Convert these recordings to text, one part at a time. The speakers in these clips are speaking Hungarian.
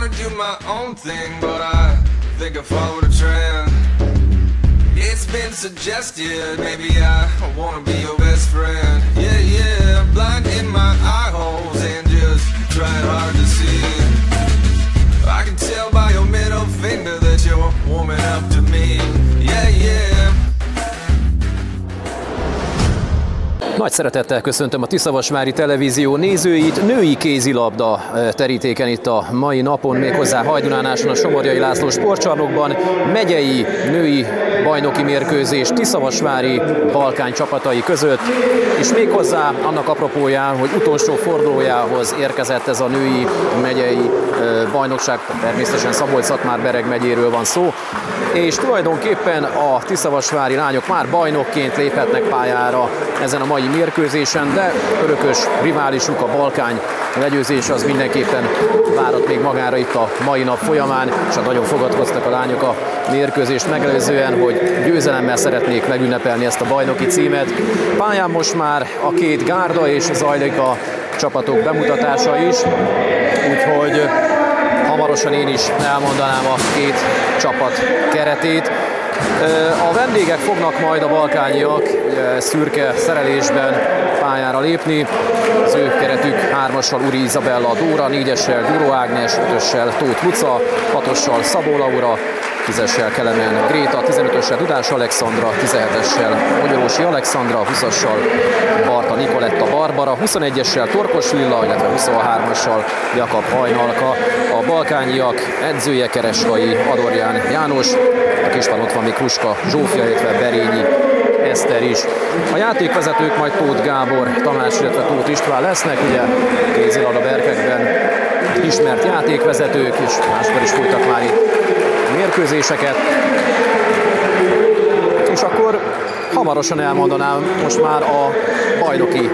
wanna do my own thing, but I think I followed a trend. It's been suggested, maybe I wanna be your best friend. Yeah, yeah, blind in my eye holes and just trying hard Nagy szeretettel köszöntöm a Tiszavasvári Televízió nézőit. Női kézilabda eh, terítéken itt a mai napon, méghozzá Hajdunánáson a Somorjai László sportcsarnokban. Megyei női bajnoki mérkőzés Tiszavasvári Balkány csapatai között, és méghozzá annak apropóján, hogy utolsó fordulójához érkezett ez a női megyei eh, bajnokság, természetesen Szabolcs-Szatmár Bereg megyéről van szó, és tulajdonképpen a Tiszavasvári lányok már bajnokként léphetnek pályára ezen a mai mérkőzésen, de örökös riválisuk a Balkány legyőzés az mindenképpen várat még magára itt a mai nap folyamán, és hát nagyon fogadkoztak a lányok a mérkőzést megelőzően, hogy győzelemmel szeretnék megünnepelni ezt a bajnoki címet. Pályán most már a két gárda és zajlik a csapatok bemutatása is, úgyhogy hamarosan én is elmondanám a két csapat keretét. A vendégek fognak majd a balkányiak szürke szerelésben pályára lépni. Az ő keretük hármassal Uri Izabella Dóra, négyessel Duro Ágnes, ötössel Tóth Luca, hatossal Szabó Laura, 10-essel Kelemen Gréta, 15-össel Dudás Alexandra, 17-essel Magyarósi Alexandra, 20-assal Barta Nikoletta Barbara, 21-essel Torkos Lilla, illetve 23-assal Jakab Hajnalka. A balkányiak edzője Keresvai Adorján János, a kispán ott van még Kruska Zsófia, illetve Berényi Eszter is. A játékvezetők majd Tóth Gábor, Tamás, illetve Tóth István lesznek, ugye kézilabda berkekben ismert játékvezetők, és máskor is folytak már itt mérkőzéseket. És akkor hamarosan elmondanám most már a bajnoki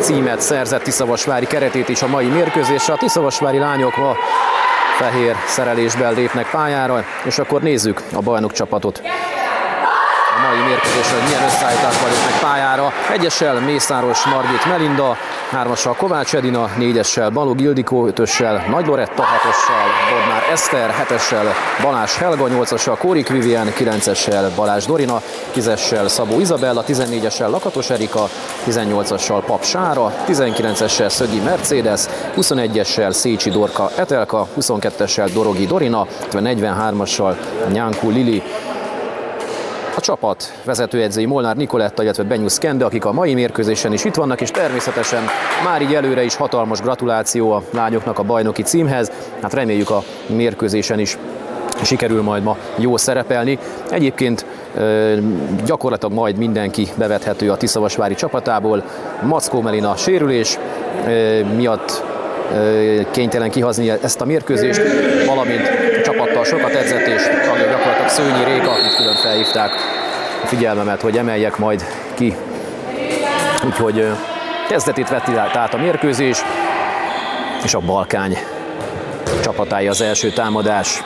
címet szerzett Tiszavasvári keretét is a mai mérkőzésre. A Tiszavasvári lányok ma fehér szerelésben lépnek pályára, és akkor nézzük a bajnok csapatot mai mérkőzésre, hogy milyen összeállításban lépnek pályára. Egyessel Mészáros Margit Melinda, hármassal Kovács Edina, négyessel Balog Ildikó, ötössel Nagy Loretta, hatossal Bodnár Eszter, hetessel Balázs Helga, nyolcassal Kórik Vivien, kilencessel Balázs Dorina, tízessel Szabó Izabella, tizennégyessel Lakatos Erika, 18-assal Pap Sára, 19-essel Szögi Mercedes, 21-essel Szécsi Dorka Etelka, 22-essel Dorogi Dorina, 43-assal Nyánkú Lili, a csapat vezetőedzői Molnár Nikoletta, illetve Benyusz Kende, akik a mai mérkőzésen is itt vannak, és természetesen már így előre is hatalmas gratuláció a lányoknak a bajnoki címhez. Hát reméljük a mérkőzésen is sikerül majd ma jó szerepelni. Egyébként gyakorlatilag majd mindenki bevethető a Tiszavasvári csapatából. Mackó Melina sérülés miatt kénytelen kihazni ezt a mérkőzést, valamint csapattal sokat edzett, és gyakorlatilag Szőnyi Réka, akit külön felhívták a figyelmemet, hogy emeljek majd ki. Úgyhogy kezdetét vetti át a mérkőzés, és a Balkány csapatája az első támadás.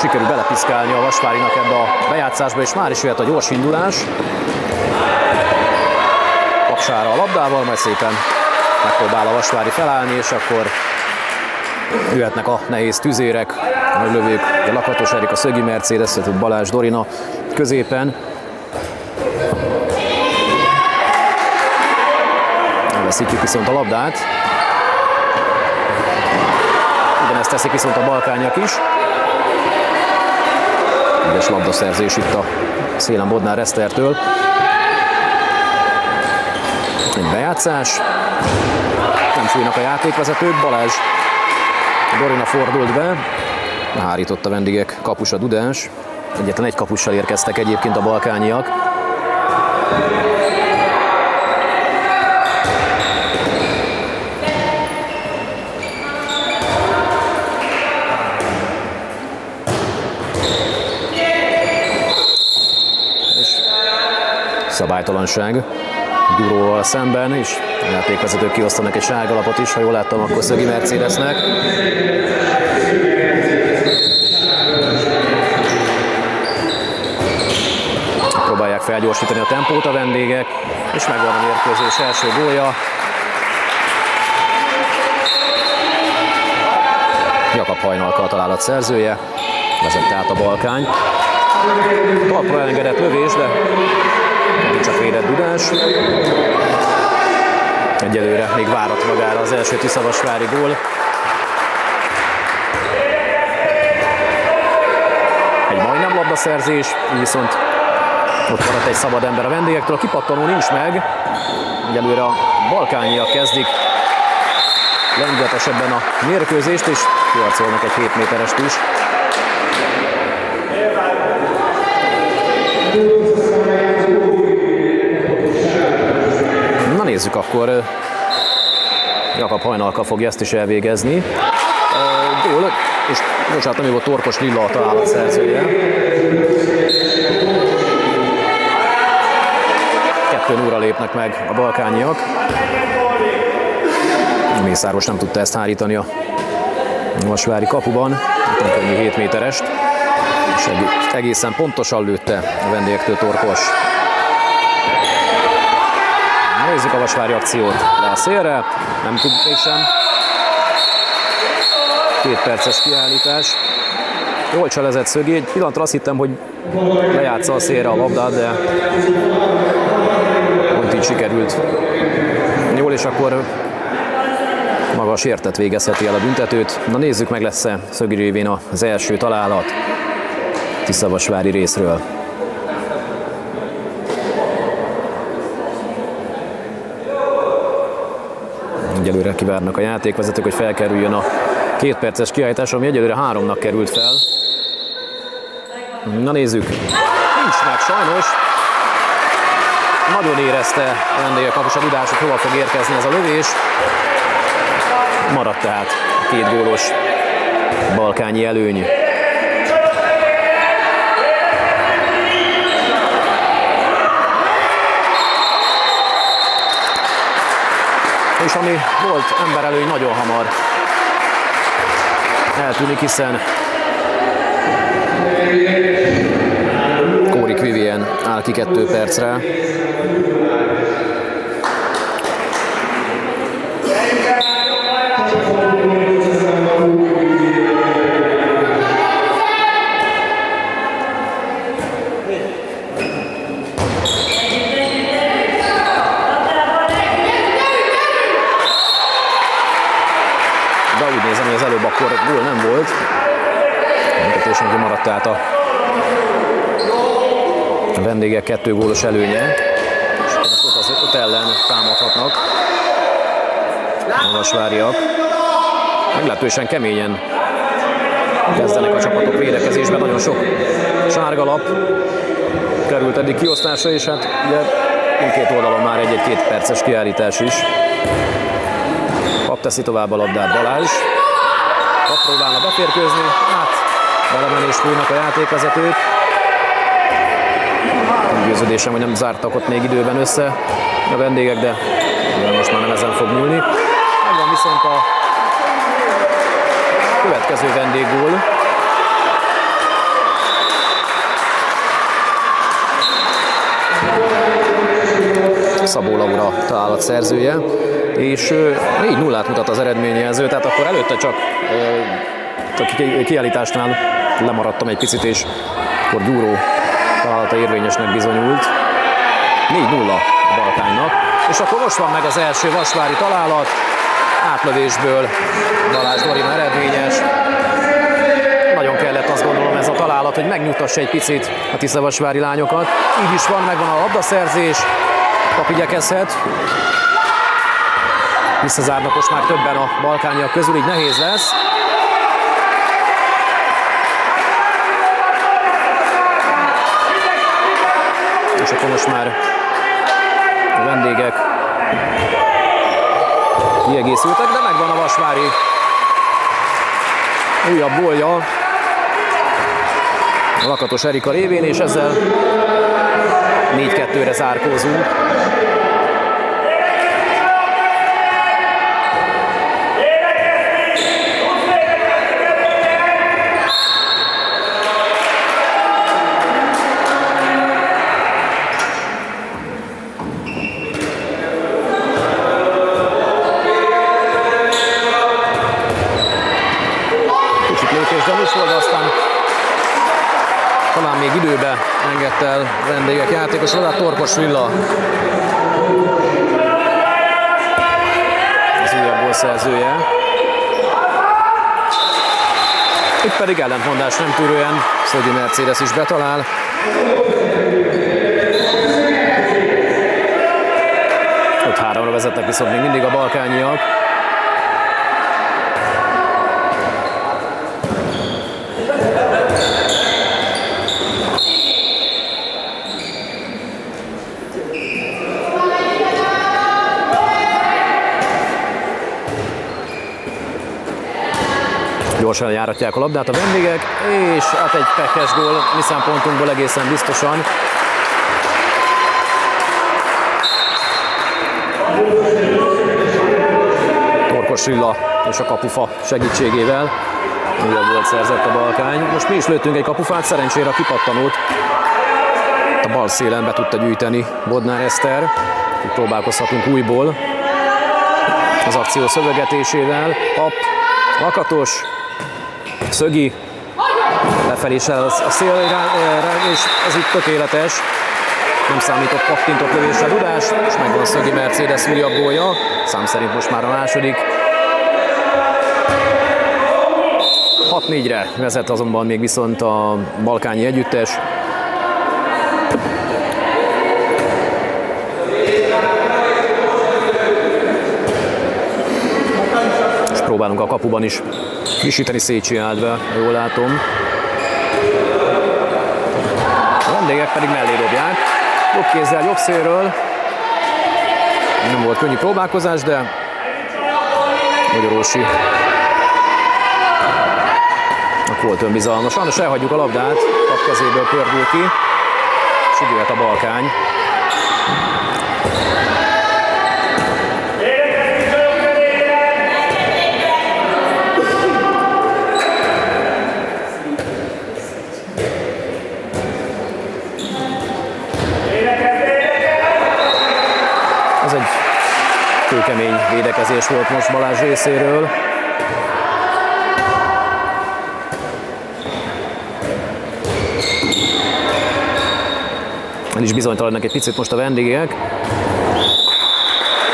Sikerül belepiszkálni a Vasvárinak ebbe a bejátszásba, és már is jöhet a gyors indulás. Lapsára a labdával, majd szépen megpróbál a Vasvári felállni, és akkor jöhetnek a nehéz tüzérek, a nagy lövők, a Lakatos Erik, a Szögi Mercedes, Balázs Dorina középen. Elveszítjük viszont a labdát. Ugyanezt teszik viszont a balkányak is. Ügyes labdaszerzés itt a szélen Bodnár Esztertől. Egy bejátszás. Nem fújnak a játékvezetők. Balázs Dorina fordult be. Hárított a vendégek kapusa Dudás. Egyetlen egy kapussal érkeztek egyébként a balkányiak. szabálytalanság Duróval szemben, és a játékvezetők kiosztanak egy sárgalapot is, ha jól láttam, akkor Szögi Mercedesnek. Próbálják felgyorsítani a tempót a vendégek, és megvan a mérkőzés első gólja. Jakab Hajnalka a találat szerzője, vezette át a Balkány. Talpra elengedett lövés, de csak védett Dudás. Egyelőre még várat magára az első Tiszavasvári gól. Egy majdnem labdaszerzés, viszont ott maradt egy szabad ember a vendégektől, a kipattanó nincs meg. Egyelőre a balkányiak kezdik lendületesebben a mérkőzést, és kiarcolnak egy 7 méterest is. Na nézzük akkor. Jakab Hajnalka fogja ezt is elvégezni. Gól, és bocsánat, nem volt Torkos Lilla a találat szerzője. 2 óra lépnek meg a balkányiak. Mészáros nem tudta ezt hárítani a Vasvári kapuban, könnyű 7 méterest, és egészen pontosan lőtte a vendégektől Torkos. Nézzük a Vasvári akciót le a szélre, nem tud mégsem. Két perces kiállítás. Jól cselezett szögi, egy pillanatra azt hittem, hogy lejátsza a szélre a labdát, de pont így sikerült. Jól, és akkor magas értet végezheti el a büntetőt. Na nézzük meg lesz-e Szögi révén az első találat Tiszavasvári részről. Egyelőre kivárnak a játékvezetők, hogy felkerüljön a két perces kiállítás, ami egyelőre háromnak került fel. Na nézzük. Nincs meg sajnos. Nagyon érezte a vendégek kapus a Dudás, hogy hova fog érkezni ez a lövés. Maradt tehát két gólos balkányi előny. És ami volt emberelőny nagyon hamar eltűnik, hiszen Kóri Vivien áll ki kettő percre. akkor gól nem volt. Büntetésen maradt tehát a vendégek kettő gólos előnye. És ott az öt ellen támadhatnak. A vasváriak. Meglehetősen keményen kezdenek a csapatok védekezésben. Nagyon sok sárga lap került eddig kiosztásra, és hát ugye mindkét oldalon már egy-egy-két perces kiállítás is. Kap teszi tovább a labdát Balázs megpróbálna beférkőzni, hát belemenés fújnak a játékvezetők. Győződésem, hogy nem zártak ott még időben össze a vendégek, de most már nem ezen fog múlni. Megvan viszont a következő vendéggól. Szabó Laura találat szerzője és 4-0-át mutat az eredményjelző, tehát akkor előtte csak a kiállításnál lemaradtam egy picit, és akkor Gyúró találata érvényesnek bizonyult. 4-0 a Balkánynak, és akkor most van meg az első Vasvári találat, átlövésből Balázs Dorina eredményes. Nagyon kellett azt gondolom ez a találat, hogy megnyugtassa egy picit a Tiszavasvári lányokat. Így is van, megvan a labdaszerzés, kap igyekezhet, visszazárnak most már többen a balkániak közül, így nehéz lesz. És akkor most már a vendégek kiegészültek, de megvan a Vasvári újabb gólja a Lakatos Erika révén, és ezzel 4-2-re zárkózunk. El vendégek játékos, oda Torkos Villa. Az újabb szerzője. Itt pedig ellentmondás nem tűrően Szögyi Mercedes is betalál. Ott háromra vezetnek viszont még mindig a balkányiak. Gyorsan járatják a labdát a vendégek, és hát egy pekes gól mi szempontunkból egészen biztosan. Torkos Villa és a kapufa segítségével újabb volt szerzett a Balkány. Most mi is lőttünk egy kapufát, szerencsére a kipattanót a bal szélen be tudta gyűjteni Bodnár Eszter. Próbálkozhatunk újból az akció szövegetésével. Pap, Lakatos, Szögi, lefelé is a szél, és ez itt tökéletes. Nem számított pattintott lövésre Dudás, és megvan Szögi Mercedes újabb gólja. Szám szerint most már a második. 6-4-re vezet azonban még viszont a balkányi együttes. És próbálunk a kapuban is frissíteni Szécsi Áldve, jól látom. A vendégek pedig mellé dobják. Jobb kézzel, jobb szélről. Nem volt könnyű próbálkozás, de Magyarósi volt önbizalmas. Sajnos elhagyjuk a labdát, a kezéből pördül ki, és a balkány. kőkemény védekezés volt most Balázs részéről. El is bizonytalannak egy picit most a vendégek.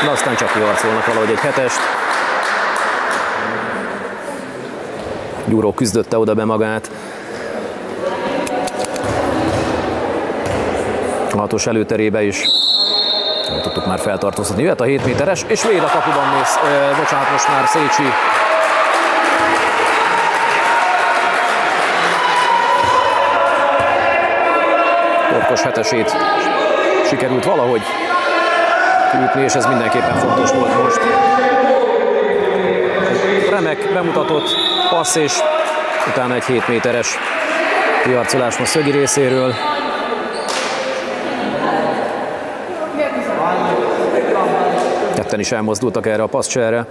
De aztán csak kiharcolnak valahogy egy hetest. Gyúró küzdötte oda be magát. A hatos előterébe is feltartóztatni. Jöhet a 7 méteres, és véd a kapuban néz, ö, bocsánat, most már Szécsi. Torkos hetesét sikerült valahogy kiütni, és ez mindenképpen fontos volt most. Remek bemutatott passz, és utána egy 7 méteres kiarcolás most Szögi részéről. Ketten is elmozdultak erre a passzcserre.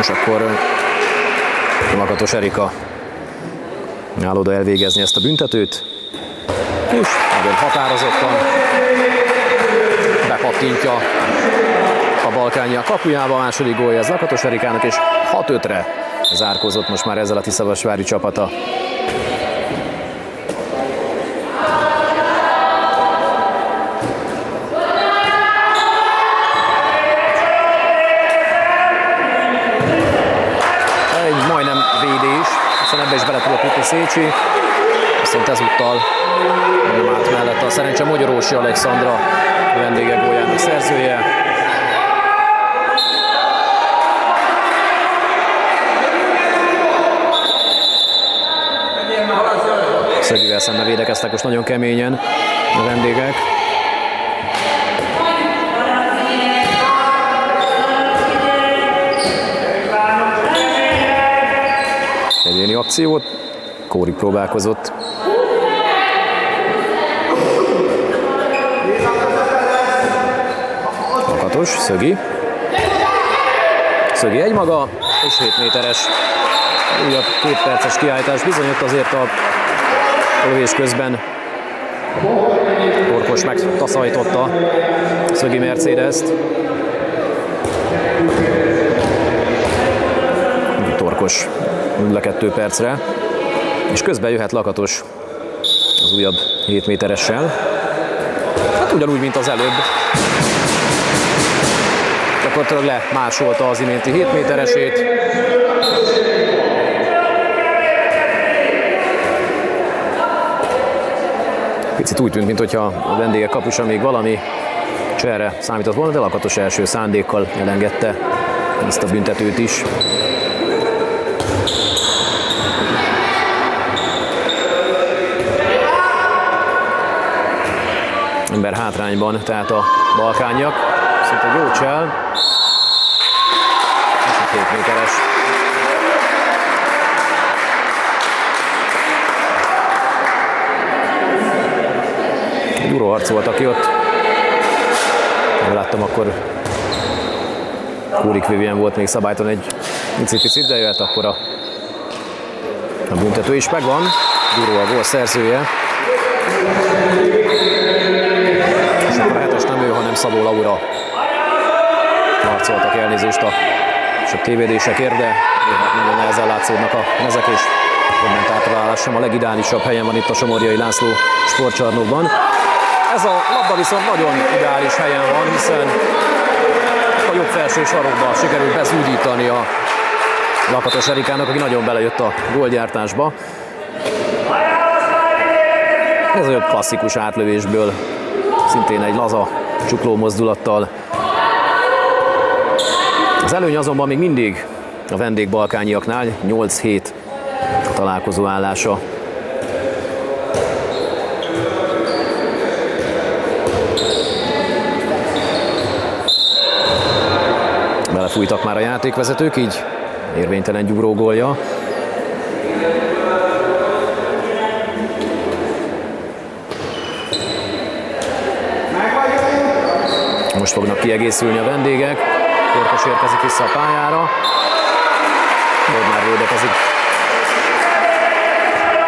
És akkor Magatos Erika áll oda elvégezni ezt a büntetőt, és nagyon határozottan bepattintja a Balkánya a kapujába, a második gólja az Lakatos Erikának, és 6-5-re zárkozott most már ezzel a Tiszavasvári csapata. Szécsi, viszont ezúttal nem állt mellette a szerencse Magyarósi Alexandra vendége góljának szerzője. Szögivel szemben védekeztek most nagyon keményen a vendégek. Egyéni akciót Kóri próbálkozott. Lakatos, Szögi. Szögi egymaga, és 7 méteres újabb két perces kiállítás. Bizonyott azért a lövés közben Torkos megtaszajtotta Szögi Mercedes-t. Torkos 0-2 percre, és közben jöhet Lakatos az újabb 7 méteressel. Hát ugyanúgy, mint az előbb. Gyakorlatilag lemásolta az iménti 7 méteresét. Picit úgy tűnt, mintha a vendégek kapusa még valami cserre számított volna, de Lakatos első szándékkal elengedte ezt a büntetőt is. Ember hátrányban, tehát a balkányak. Szinte jó csel. És a két méteres. Duró arc volt, aki ott. Láttam akkor Kúrik Vivien volt még szabályton egy picit, de jöhet akkor a, a büntető is megvan. Duró a gól szerzője. Szabó Laura. Harcoltak elnézést a sok tévédésekért, de nagyon nehezen látszódnak a mezek, és kommentátorálás sem a legideálisabb helyen van itt a Somorjai László sportcsarnokban. Ez a labda viszont nagyon ideális helyen van, hiszen a jobb felső sarokba sikerült bezúdítani a Lakatos Erikának, aki nagyon belejött a gólgyártásba. Ez a jobb klasszikus átlövésből, szintén egy laza csukló mozdulattal. Az előny azonban még mindig a vendégbalkányiaknál 8-7 a találkozó állása. Belefújtak már a játékvezetők, így érvénytelen gyúró Most fognak kiegészülni a vendégek. Korkos érkezik vissza a pályára. már védekezik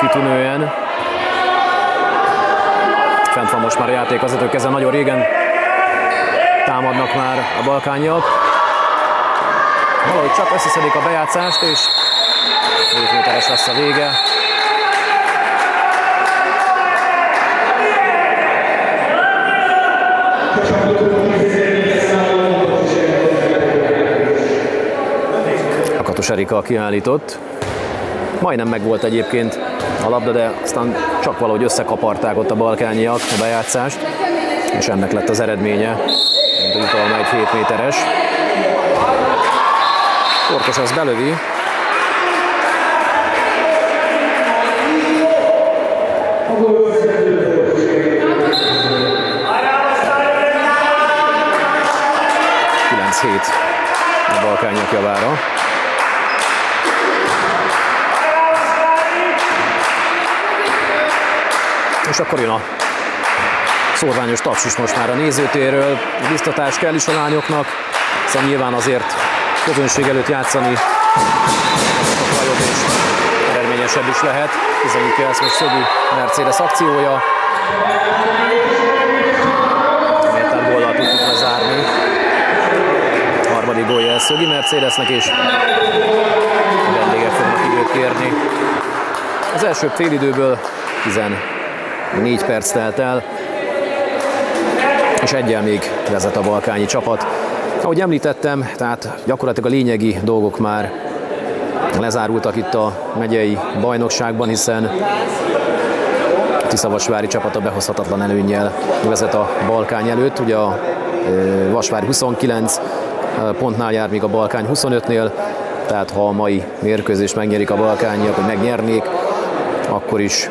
kitűnően. Fent van most már a játékvezető keze, nagyon régen támadnak már a balkányiak. Valahogy csak összeszedik a bejátszást, és 7 méteres lesz a vége. Akatos Erika kiállított. Majdnem megvolt egyébként a labda, de aztán csak valahogy összekaparták ott a balkányiak a bejátszást, és ennek lett az eredménye. Utalma egy 7 méteres. Korkos az belövi. Balkányok javára. És akkor jön a szorványos taps is most már a nézőtérről. Biztatás kell is a lányoknak, hiszen nyilván azért közönség előtt játszani sokkal jobb és eredményesebb is lehet. Bizonyítja ezt most Szögi Mercedes akciója. Méltán góllal tudtuk lezárni. Harmadik gólja Szögi Mercedesnek és vendégek fognak időt kérni. Az első félidőből 14 perc telt el, és egyel még vezet a balkányi csapat. Ahogy említettem, tehát gyakorlatilag a lényegi dolgok már lezárultak itt a megyei bajnokságban, hiszen Tiszavasvári csapata behozhatatlan előnnyel vezet a Balkány előtt. Ugye a Vasvári 29 pontnál jár, míg a Balkány 25-nél, tehát ha a mai mérkőzést megnyerik a Balkányiak, hogy megnyernék, akkor is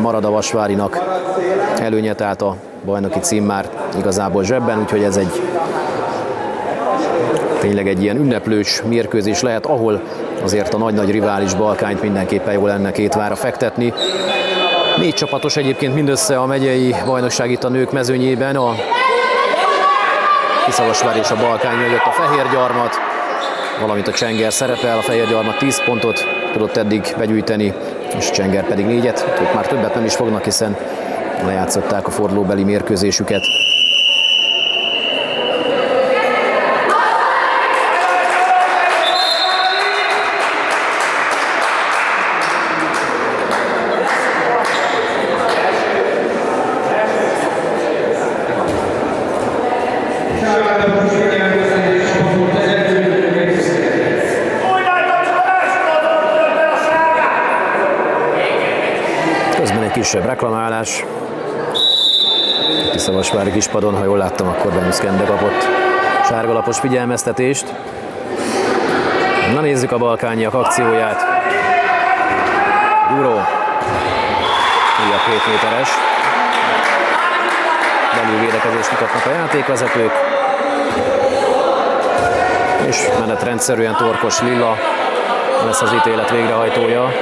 marad a Vasvárinak előnye, tehát a bajnoki cím már igazából zsebben, úgyhogy ez egy tényleg egy ilyen ünneplős mérkőzés lehet, ahol azért a nagy-nagy rivális Balkányt mindenképpen jó lenne két vára fektetni. Négy csapatos egyébként mindössze a megyei bajnokság itt a nők mezőnyében, a Kiszavasvár és a Balkány mögött a Fehér Gyarmat, valamint a Csenger szerepel, a Fehér Gyarmat 10 pontot tudott eddig begyűjteni, és Csenger pedig négyet, ők már többet nem is fognak, hiszen lejátszották a fordulóbeli mérkőzésüket. Kisebb reklamálás. Tiszavasvári kispadon, ha jól láttam, akkor Benusz Kende kapott sárgalapos figyelmeztetést. Na nézzük a balkányiak akcióját. Duró. Újabb 7 méteres. Belülvédekezést mutatnak a játékvezetők. És menetrendszerűen Torkos Lilla lesz az ítélet végrehajtója.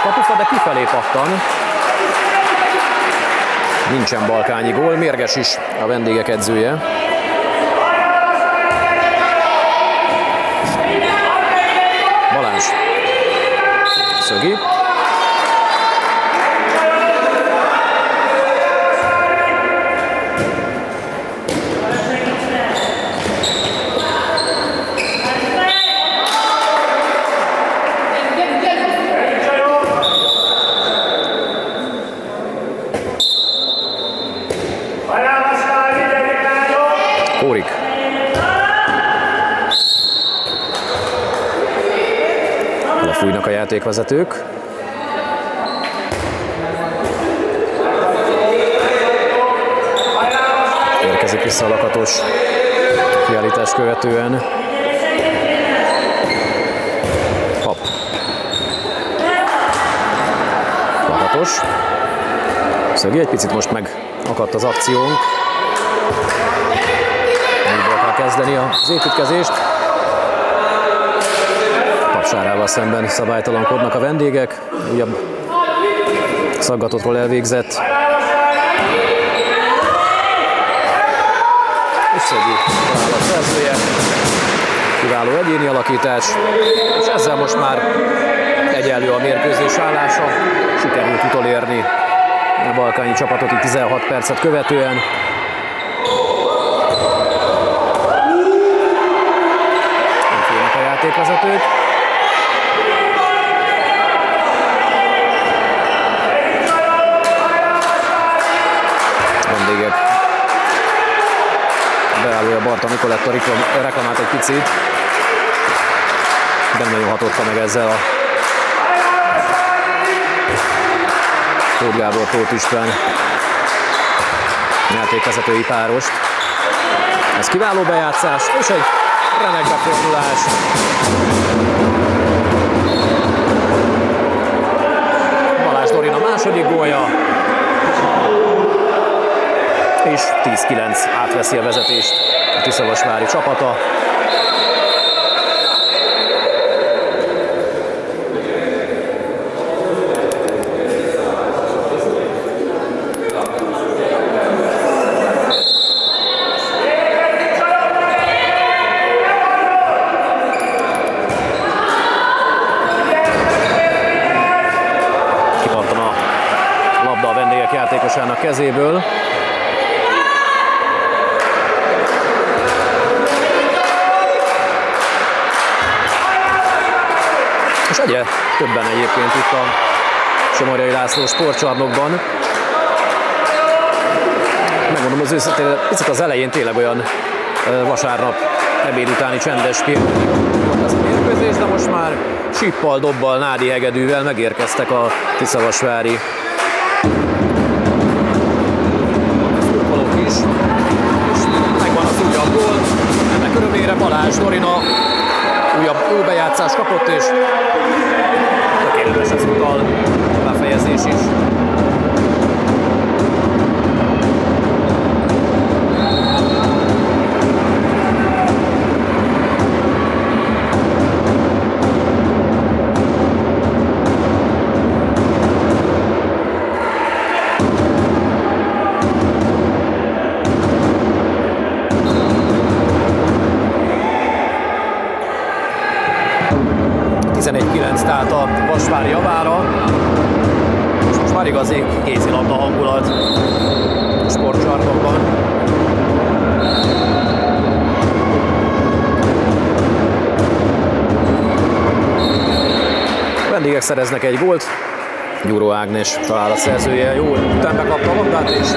Hatalmas kifelé pattan. Nincsen balkányi gól, mérges is a vendégek edzője. Balázs. Szögi. Kórik. Játékvezetők. Érkezik vissza a lakatos kiállítás követően. Hopp. Lakatos. Szögi egy picit most megakadt az akciónk. Újból kell kezdeni az építkezést. Tapsárával szemben szabálytalankodnak a vendégek. Újabb szaggatottról elvégzett. És Szögi talál a szerzője. Kiváló egyéni alakítás. És ezzel most már egyenlő a mérkőzés állása. Sikerült utolérni a balkányi csapatot itt 16 percet követően. Játékvezetők. Barta Nikoletta reklam- reklamált egy picit. De nagyon hatotta meg ezzel a Tóth Gábor, Tóth István játékvezetői párost. Ez kiváló bejátszás, és egy remek befordulás. Balázs Dorina második gólja. És 10-9 átveszi a vezetést a Tiszavasvári csapata. Játékosának kezéből. Többen egyébként itt a Somorjai László sportcsarnokban. Megmondom az őszintén, picit az elején tényleg olyan vasárnap ebéd utáni csendes volt ez a mérkőzés, de most már sippal, dobbal, nádi hegedűvel megérkeztek a Tiszavasvári szurkolók is. És megvan az újabb gól. Ennek örömére Balázs Dorina újabb jó bejátszást kapott, és tökéletes ezúttal a befejezés is. Vendégek szereznek egy gólt. Gyuró Ágnes talál a szerzője. Jó, utána kapta a labdát és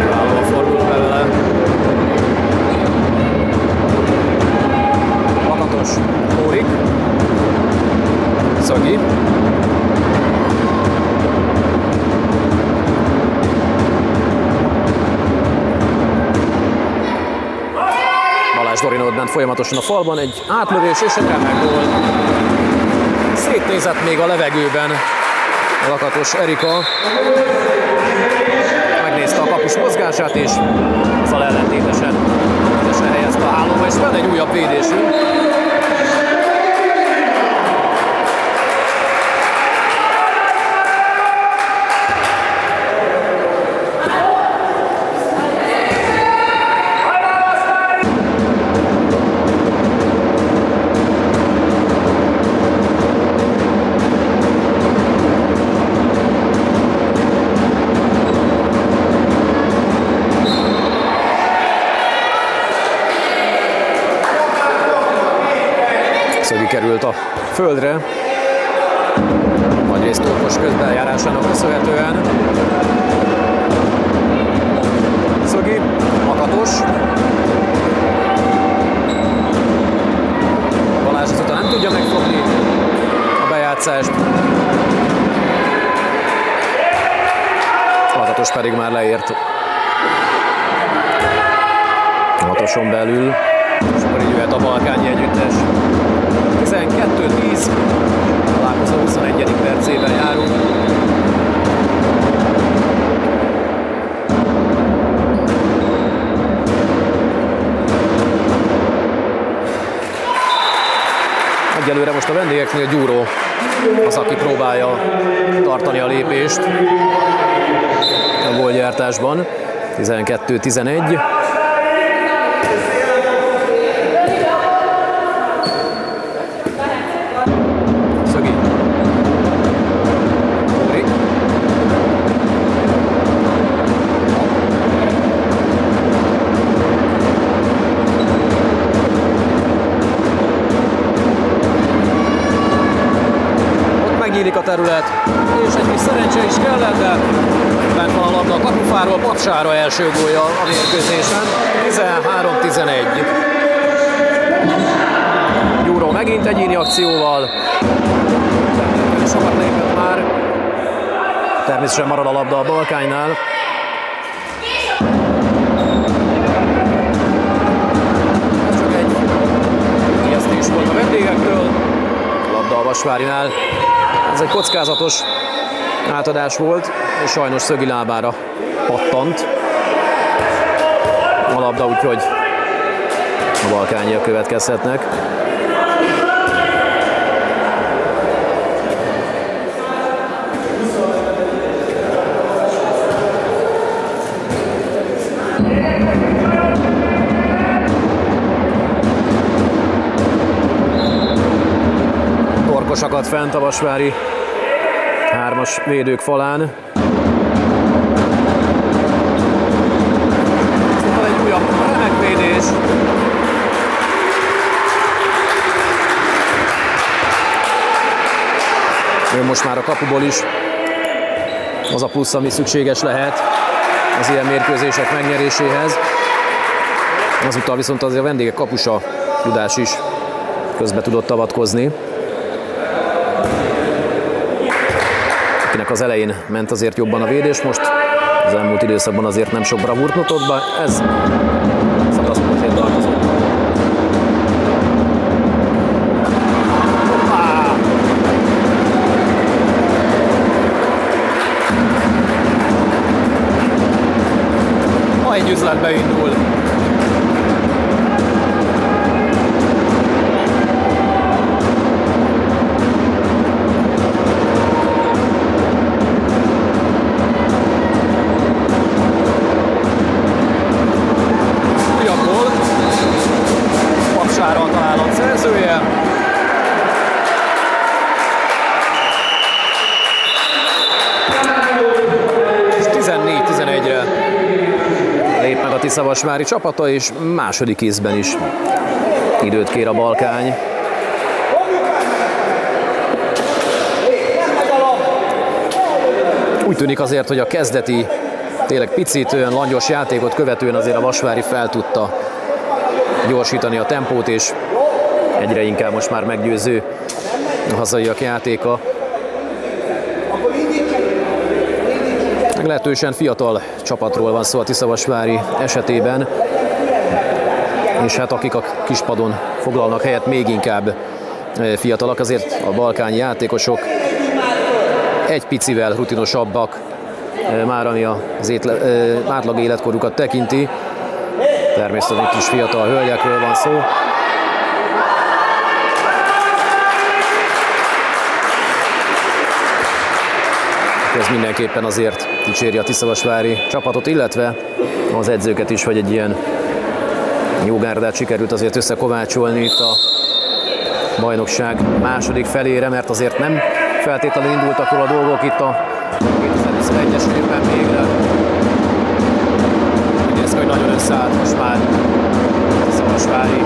kiválóan fordult be vele. Lakatos Kórik. Szögi. Balázs bent folyamatosan a falban, egy átlövés és egy remek gól. Szétnézett még a levegőben a lakatos Erika. Megnézte a kapus mozgását, és azzal ellentétesen, helyezte a hálóba, és van egy újabb védésünk. Földre, nagyrészt Torkos közbenjárásának köszönhetően. Szögi, Makatos. Balázs azután nem tudja megfogni a bejátszást. Makatos pedig már leért. Matoson belül, és akkor így jöhet a Balkányi együttes. 12-10, találkozó 21. percében járunk. Egyelőre most a vendégeknél Gyúró az, aki próbálja tartani a lépést a gólgyártásban. 12-11. Terület, és egy kis szerencse is kellett, de bent van a labda a kapufáról, Papsára első gólja a mérkőzésen, 13-11. Gyúró megint egyéni akcióval, sokat lépett már, természetesen marad a labda a Balkánynál. Volt a vendégektől, labda a Vasvárinál. Ez egy kockázatos átadás volt, és sajnos szögi lábára pattant a labda, úgyhogy a balkányiak következhetnek. Akadt fent a Vasvári hármas védők falán. Van egy újabb remek védés. Most már a kapuból is az a plusz, ami szükséges lehet az ilyen mérkőzések megnyeréséhez. Azután viszont azért a vendégek kapusa Judás is közbe tudott avatkozni. Az elején ment azért jobban a védés, most az elmúlt időszakban azért nem sok bravúrt mutott be, ez szakaszpontként tartozott. Ma egy üzletbe indul. Tiszavasvári csapata, és második ízben is időt kér a Balkány. Úgy tűnik azért, hogy a kezdeti tényleg picit olyan langyos játékot követően azért a Vasvári fel tudta gyorsítani a tempót, és egyre inkább most már meggyőző a hazaiak játéka. Meglehetősen fiatal csapatról van szó a Tiszavasvári esetében, és hát akik a kispadon foglalnak helyet, még inkább fiatalak, azért a balkáni játékosok egy picivel rutinosabbak, már ami az étle, átlag életkorukat tekinti. Természetesen is fiatal hölgyekről van szó. Ez mindenképpen azért dicséri a Tiszavasvári csapatot, illetve az edzőket is, hogy egy ilyen jó gárdát sikerült azért összekovácsolni itt a bajnokság második felére, mert azért nem feltétlenül indultak jól a dolgok itt a 2021-es évben végre. Úgy néz ki, hogy nagyon összeállt most már Szavasvári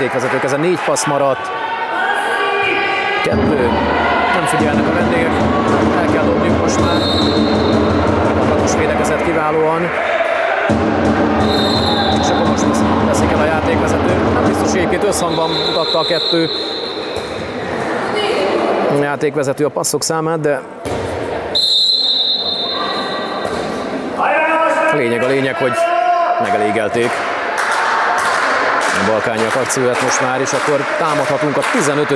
játékvezetők. Ez a négy passz maradt. Kettő. Nem figyelnek a vendégek. El kell dobniuk most már. Lakatos védekezett kiválóan. És akkor most veszik el a játékvezető. Nem biztos egyébként összhangban mutatta a kettő a játékvezető a passzok számát, de lényeg a lényeg, hogy megelégelték a balkányiak akcióját most már, és akkor támadhatunk a 15.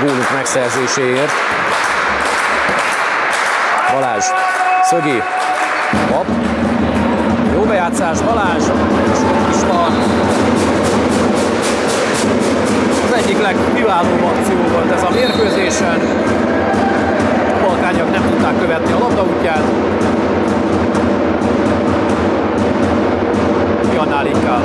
gólunk megszerzéséért. Balázs, Szögi, Pap, jó bejátszás, Balázs, is van. Az egyik legkiválóbb akció volt ez a mérkőzésen. A balkányiak nem tudták követni a labda útját. Annál inkább.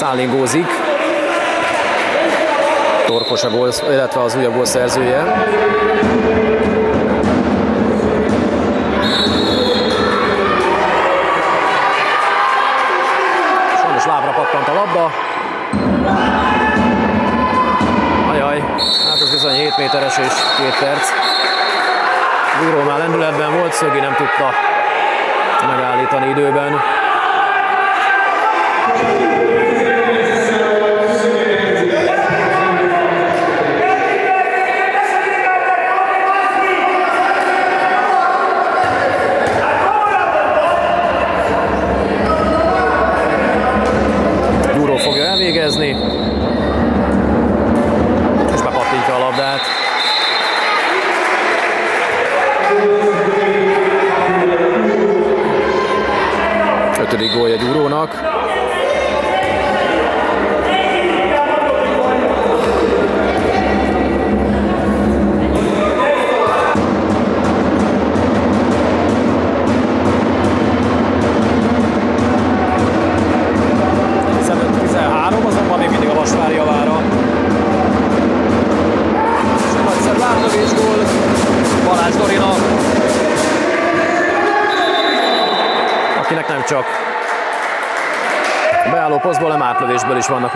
Szállingózik. Torkos a gól, illetve az újabb gól szerzője. Sajnos lábra pattant a labda. Ajaj, hát ez bizony 7 méteres és 2 perc. Búró már lendületben volt, Szögi nem tudta megállítani időben.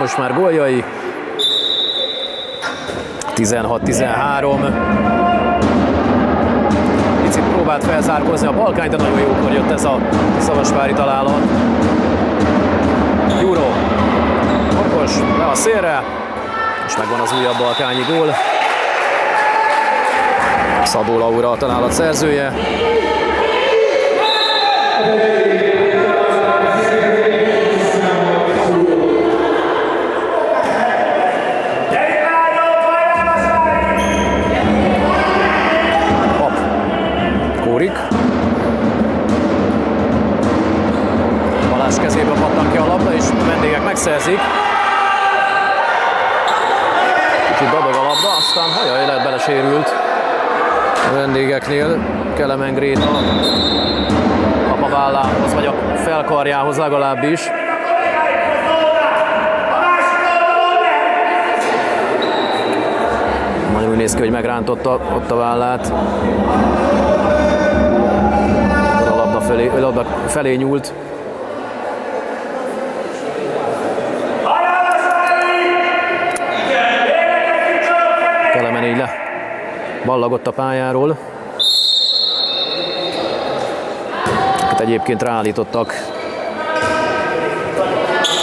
Most már góljai. 16-13. Picit próbált felzárkozni a Balkány, de nagyon jókor jött ez a Szavasvári találat. Júró, Orkos, le a szélre, és megvan az újabb balkányi gól. Szabó Laura a találat szerzője. Visszaeszik. Kicsit dadog a labda, aztán hajaj, lehet belesérült a vendégeknél. Kelemen Gréta a vállához, vagy a felkarjához legalábbis. Nagyon úgy néz ki, hogy megrántotta ott a vállát. A labda felé, a labda felé nyúlt. Kelemen így le ballagott a pályáról. Itt egyébként ráállítottak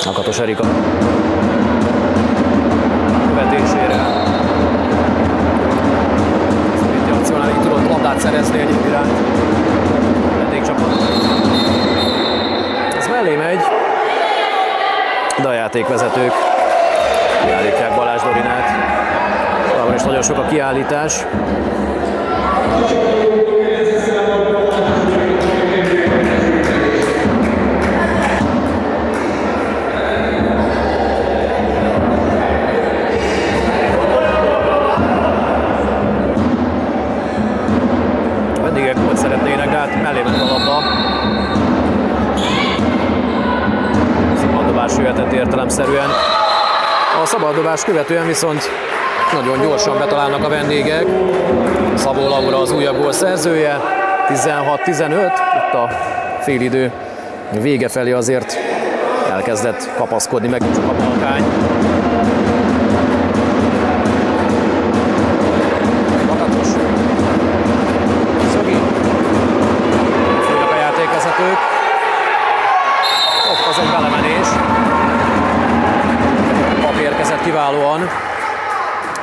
Nakatos Erika követésére. Internacionál így tudott labdát szerezni egyéb iránt. Vendégcsapat. Ez mellé megy, de a játékvezetők kiállítják Balázs Dorinát. Valahol is nagyon sok a kiállítás. Hát szabaddobás követően viszont nagyon gyorsan betalálnak a vendégek. Szabó Laura az újabb gól szerzője. 16-15, itt a félidő vége felé azért elkezdett kapaszkodni, meg csak a balkány.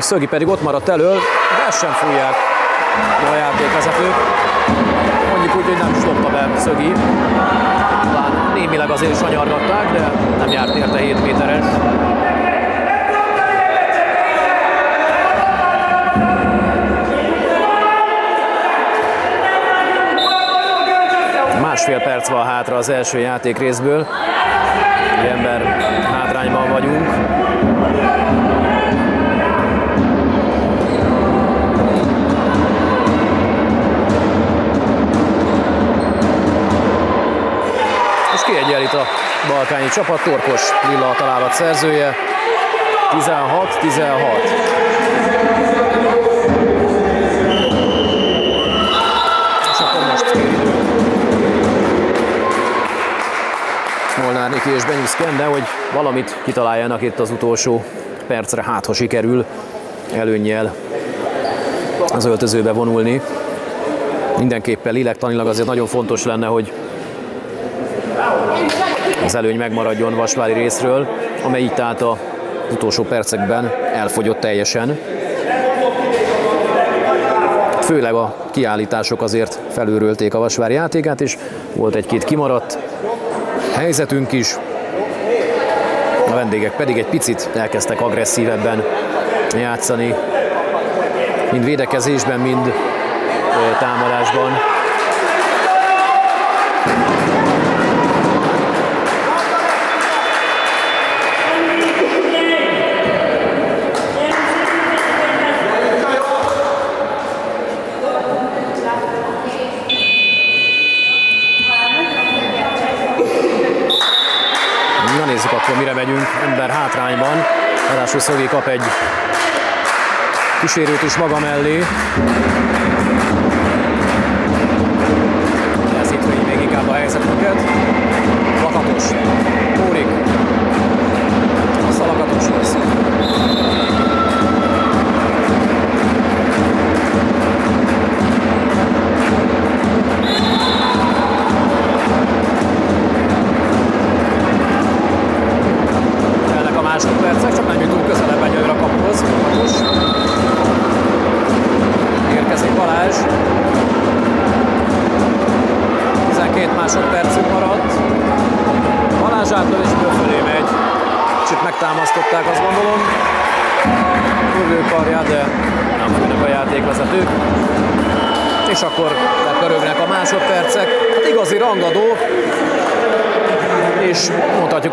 Szögi pedig ott maradt elől, de ezt sem fújják a játékvezetők. Mondjuk úgy, hogy nem is lopta be Szögi. Talán némileg azért is anyargatták, de nem járt érte 7 méteres. Másfél perc van hátra az első játék részből. Egy ember hátrányban vagyunk. Balkányi csapat, Torkos Lilla a találat szerzője. 16-16. És akkor most félidő. Molnár Niki és Benyusz Kende, hogy valamit kitaláljanak itt az utolsó percre, hát ha sikerül előnnyel az öltözőbe vonulni. Mindenképpen lélektanilag azért nagyon fontos lenne, hogy az előny megmaradjon Vasvári részről, amely így tehát az utolsó percekben elfogyott teljesen. Főleg a kiállítások azért felőrölték a Vasvári játékát, és volt egy-két kimaradt helyzetünk is. A vendégek pedig egy picit elkezdtek agresszívebben játszani, mind védekezésben, mind támadásban. Akkor, mire megyünk. Ember hátrányban. Ráadásul Szögi kap egy kísérőt is maga mellé.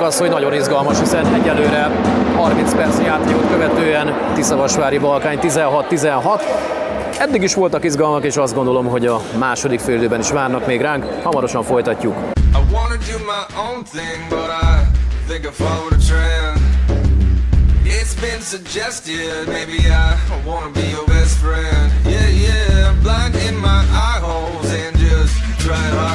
Azt, hogy nagyon izgalmas, hiszen egyelőre 30 perc játékot követően Tiszavasvári Balkány 16-16. Eddig is voltak izgalmak, és azt gondolom, hogy a második félidőben is várnak még ránk. Hamarosan folytatjuk. It's been suggested, maybe I wanna be your best friend. Yeah, yeah, blind in my eye holes and just trying hard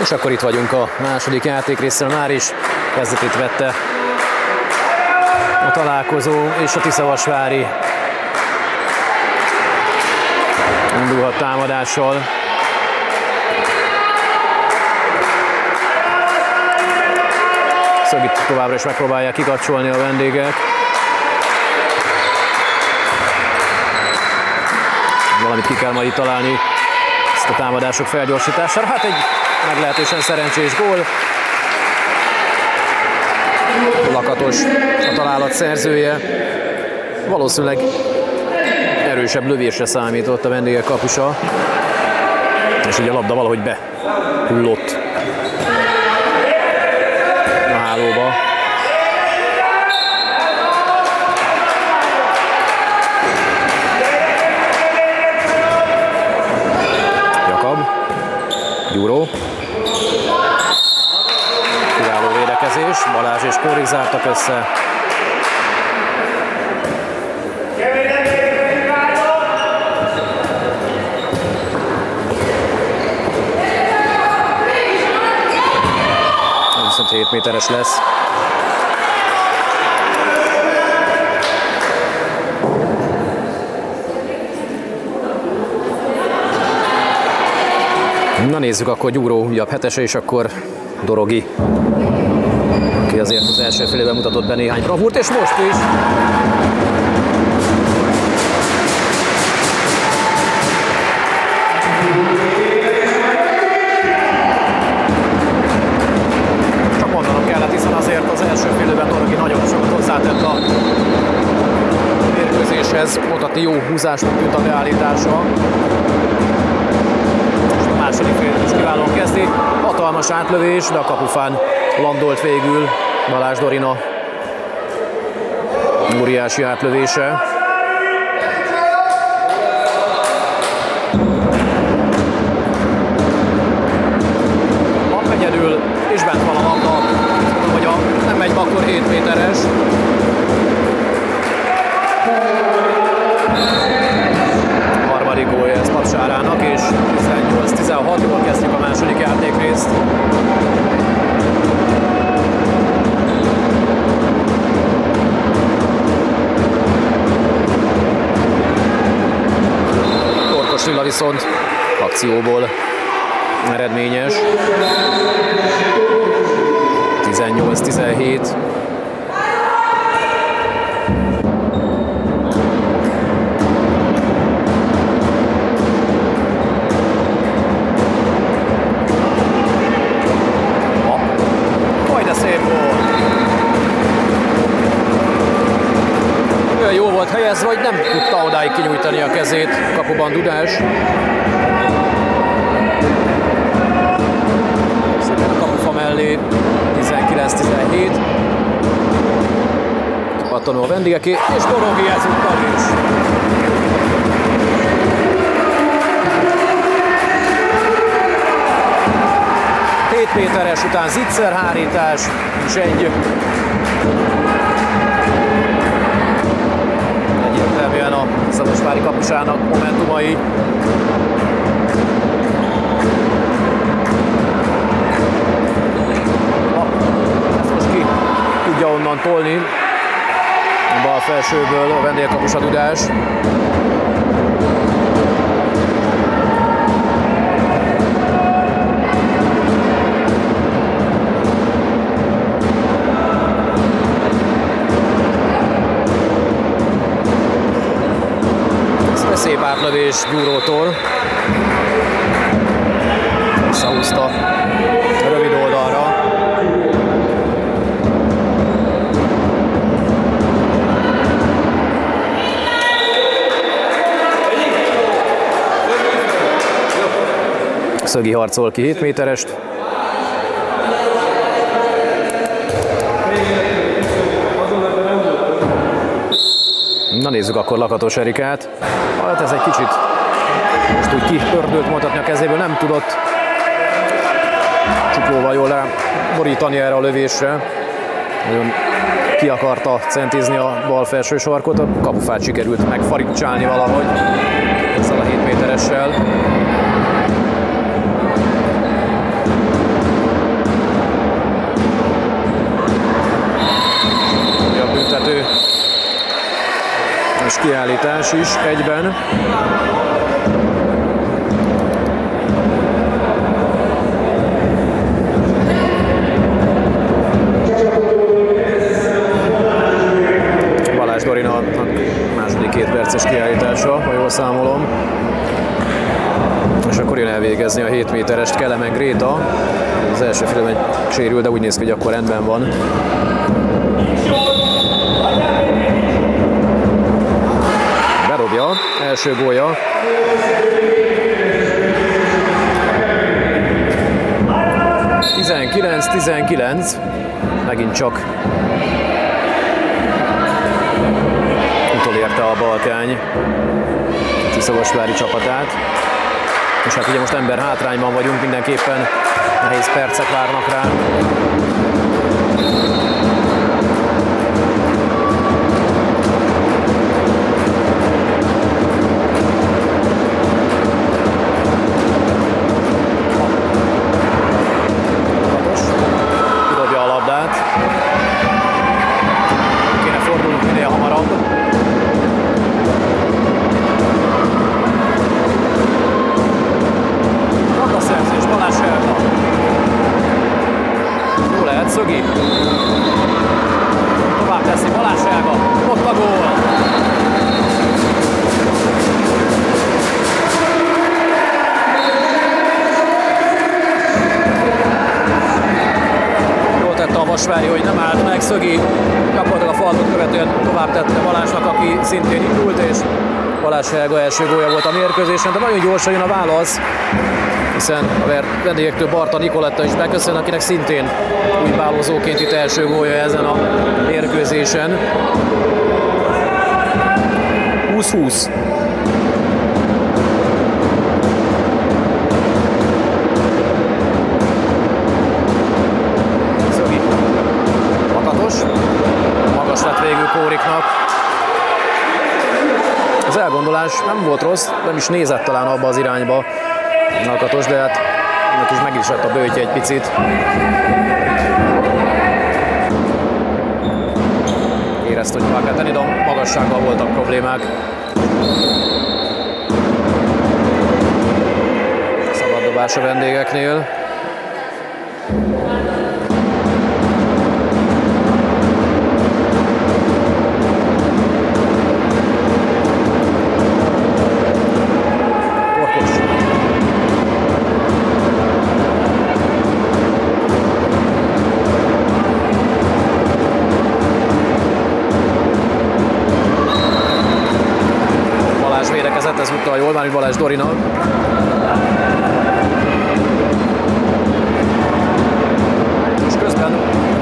És akkor itt vagyunk a második játékrészről már is. Kezdetét vette a találkozó és a Tiszavasvári indulhat támadással. Szögit továbbra is megpróbálják kikapcsolni a vendégek. Valamit ki kell majd találni ezt a támadások felgyorsítására. Hát egy meglehetősen szerencsés gól. Lakatos a találat szerzője. Valószínűleg erősebb lövésre számított a vendégek kapusa. És ugye a labda valahogy behullott védekezés. Balázs és Kórik zártak össze. Viszont 7 méteres lesz. Na nézzük akkor Gyúró újabb hetese, és akkor Dorogi, azért az első félében mutatott be néhány bravúrt, és most is. A mérkőzéshez. Mondhatni jó húzásnak tűnt a beállítása második fél is kiválóan kezdi. Hatalmas átlövés, de a kapufán landolt végül Balázs Dorina óriási átlövése. Van egyedül, és bent van a nem megy akkor 7 méteres. harmadik gólja és 18-16, jól kezdjük a második játékrészt. Lilla viszont akcióból eredményes. 18-17. Volt helyezve, hogy nem tudta odáig kinyújtani a kezét kapuban Dudás. Szépen a kapufa mellé 19-17. Pattanó a vendégeké, és Dorogi ezúttal is. 7 méteres után zicser hárítás, és a Szavasvári kapusának momentumai. Na, ezt most ki tudja onnan tolni. Bal felsőből a vendégkapus a pártlövés Gyúrótól. Visszahúzta rövid oldalra. Szögi harcol ki 7 méterest. Na nézzük akkor Lakatos Erikát. Hát ez egy kicsit most úgy kipördült mondhatni a kezéből, nem tudott csuklóval jól borítani erre a lövésre. Nagyon ki akarta centizni a bal felső sarkot, a kapufát sikerült megfarigcsálni valahogy ezzel a 7 méteressel. Kiállítás is egyben. Dorina második két perces kiállítása, ha jól számolom. És akkor jön elvégezni a 7 méterest Kelemen Gréta. Az első film egy sérül, de úgy néz ki, hogy akkor rendben van. Első gólya. Tizenkilenc, tizenkilenc. Megint csak utolérte a Balkány Tiszavasvári csapatát. És hát ugye most ember hátrányban vagyunk, mindenképpen nehéz percek várnak rá. Vasvári, hogy nem állt meg, Szögi gyakorlatilag a faltot követően tovább tette Balázsnak, aki szintén indult, és Balázs Helga első gólya volt a mérkőzésen, de nagyon gyorsan jön a válasz, hiszen a vendégektől Barta Nikoletta is beköszön, akinek szintén új bálózóként itt első gólya ezen a mérkőzésen. 20-20. Elgondolás nem volt rossz, nem is nézett talán abba az irányba Nakatos, de hát ennek is meg is lett a bőtje egy picit. Érezte, hogy kell tenni, de a magassággal voltak problémák. Szabaddobás a vendégeknél. Orbáni Balázs Dorinak. És közben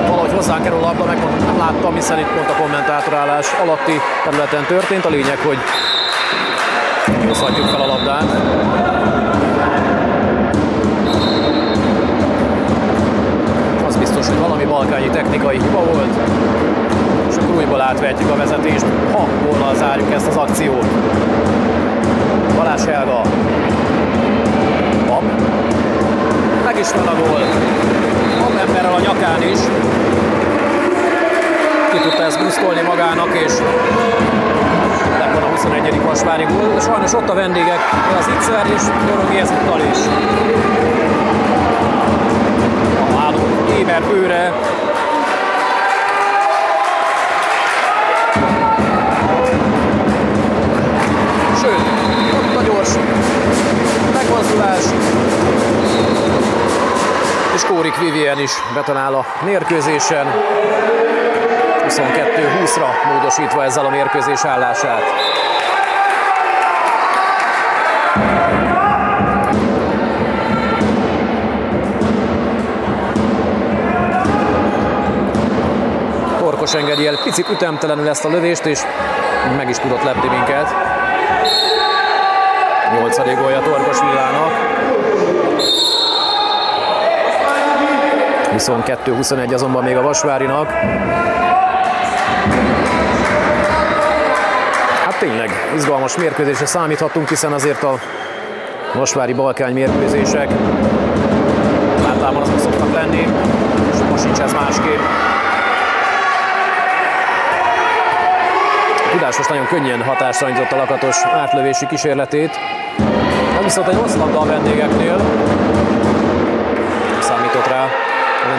valahogy hozzánk kerül a labda, meg nem láttam, hiszen itt pont a kommentátorálás alatti területen történt. A lényeg, hogy hozhatjuk fel a labdát. Az biztos, hogy valami balkányi technikai hiba volt, és akkor újból átvehetjük a vezetést, ha volna zárjuk ezt az akciót. Balázs Helga. Pap. Meg is van a gól. Pap emberrel a nyakán is. Ki tudta ezt brusztolni magának, és le van a 21. Vasvári gól. Sajnos ott a vendégek, az Itzer és Dorogi ezúttal is. A álló Éber bőre Kórik Vivien is betalál a mérkőzésen. 22-20-ra módosítva ezzel a mérkőzés állását. Korkos engedi el picit ütemtelenül ezt a lövést, és meg is tudott lepni minket. 8. gólja Torkos Millának. 22-21 azonban még a Vasvárinak. Hát tényleg izgalmas mérkőzésre számíthatunk, hiszen azért a Vasvári Balkány mérkőzések általában azok szoktak lenni, és most nincs ez másképp. Tudás most nagyon könnyen hatásra a lakatos átlövési kísérletét. De viszont egy rossz labda a vendégeknél. Számított rá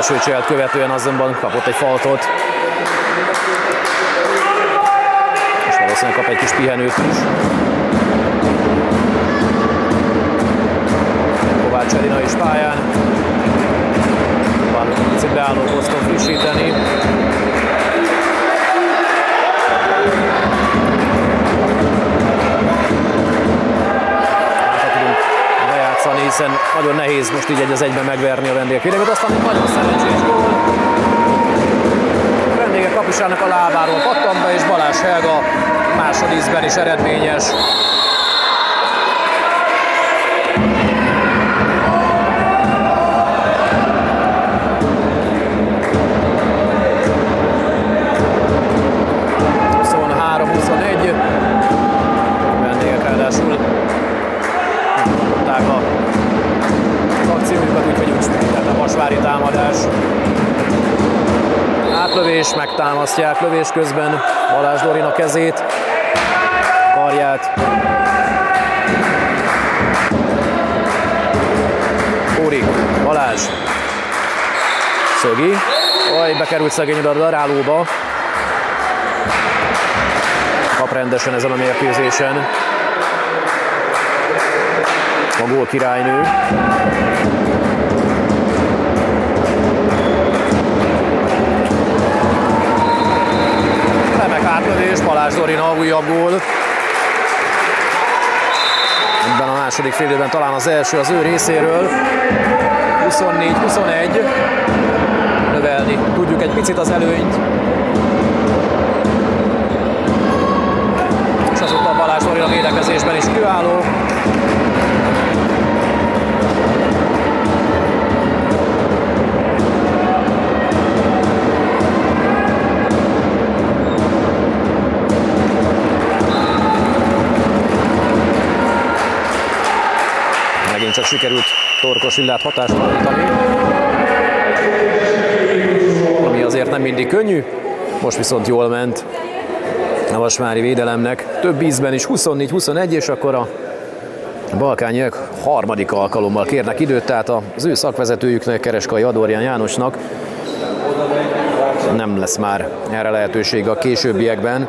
első cselt követően azonban kapott egy faltot. És valószínűleg kap egy kis pihenőt is. Kovács Elina is pályán. Egy picit beálló poszton frissíteni. hiszen nagyon nehéz most így egy az egyben megverni a vendégvédelmet, aztán nagyon szerencsés gól. A vendégek kapisának a lábáról pattan be, és Balázs Helga másodízben is eredményes. Átlövés, megtámasztják lövés közben Balázs Dorina kezét, karját. Kórik, Balázs, Szögi, Oj, bekerült szegény a darálóba. Kap rendesen ezen a mérkőzésen. A gól királynő. Balázs Dorina újabb gól. Ebben a második félidőben talán az első az ő részéről. 24-21. Növelni tudjuk egy picit az előnyt. És azóta Balázs Dorina védekezésben is kiváló. Megint csak sikerült Torkos Villát hatástalanítani. Ami azért nem mindig könnyű, most viszont jól ment a Vasmári védelemnek. Több ízben is 24-21, és akkor a balkányiak harmadik alkalommal kérnek időt, tehát az ő szakvezetőjüknek, Kereskai Adorján Jánosnak nem lesz már erre lehetőség a későbbiekben.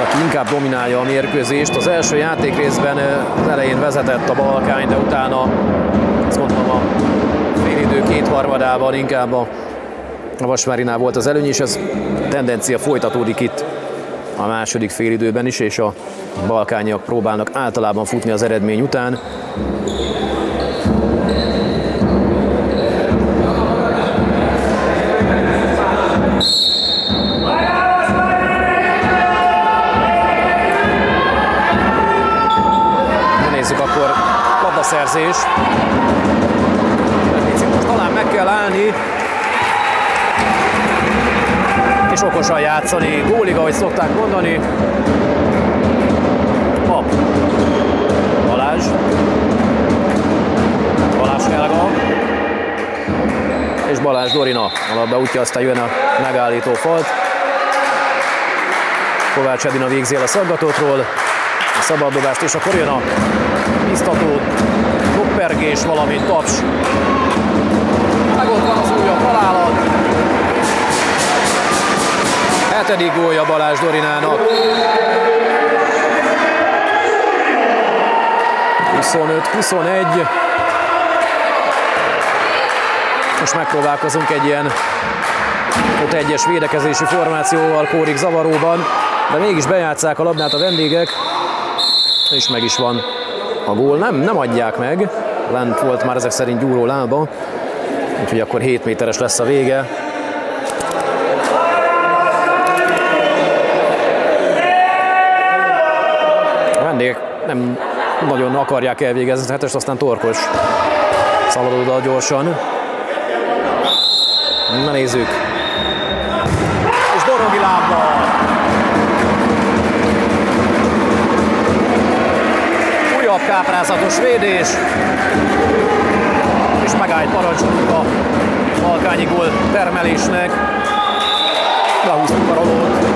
aki inkább dominálja a mérkőzést. Az első játék részben az elején vezetett a Balkány, de utána azt gondolom a félidő kétharmadában inkább a, Vasvárinál volt az előny, és ez tendencia folytatódik itt a második félidőben is, és a balkányiak próbálnak általában futni az eredmény után. Labdaszerzés. Most talán meg kell állni, és okosan játszani. Gólig, ahogy szokták mondani. Pap. Balázs. Balázs Helga. És Balázs Dorina. A labda útja, aztán jön a megállító falt. Kovács Edina végzi el a szaggatótról. A szabaddobást, és akkor jön a biztató doppergés, valamint taps. Meg ott van az újabb találat. Hetedik gólja Balázs Dorinának. 25-21. Most megpróbálkozunk egy ilyen 5-1-es védekezési formációval Kórik zavaróban, de mégis bejátszák a labdát a vendégek, és meg is van a gól. Nem, nem adják meg, lent volt már ezek szerint Gyúró lába, úgyhogy akkor 7 méteres lesz a vége. A vendégek nem nagyon akarják elvégezni a hetest, aztán torkos szalad oda gyorsan. Na nézzük. Káprázatos védés. És megállt parancsolunk a Balkányi gól termelésnek. Lehúztuk a rolót.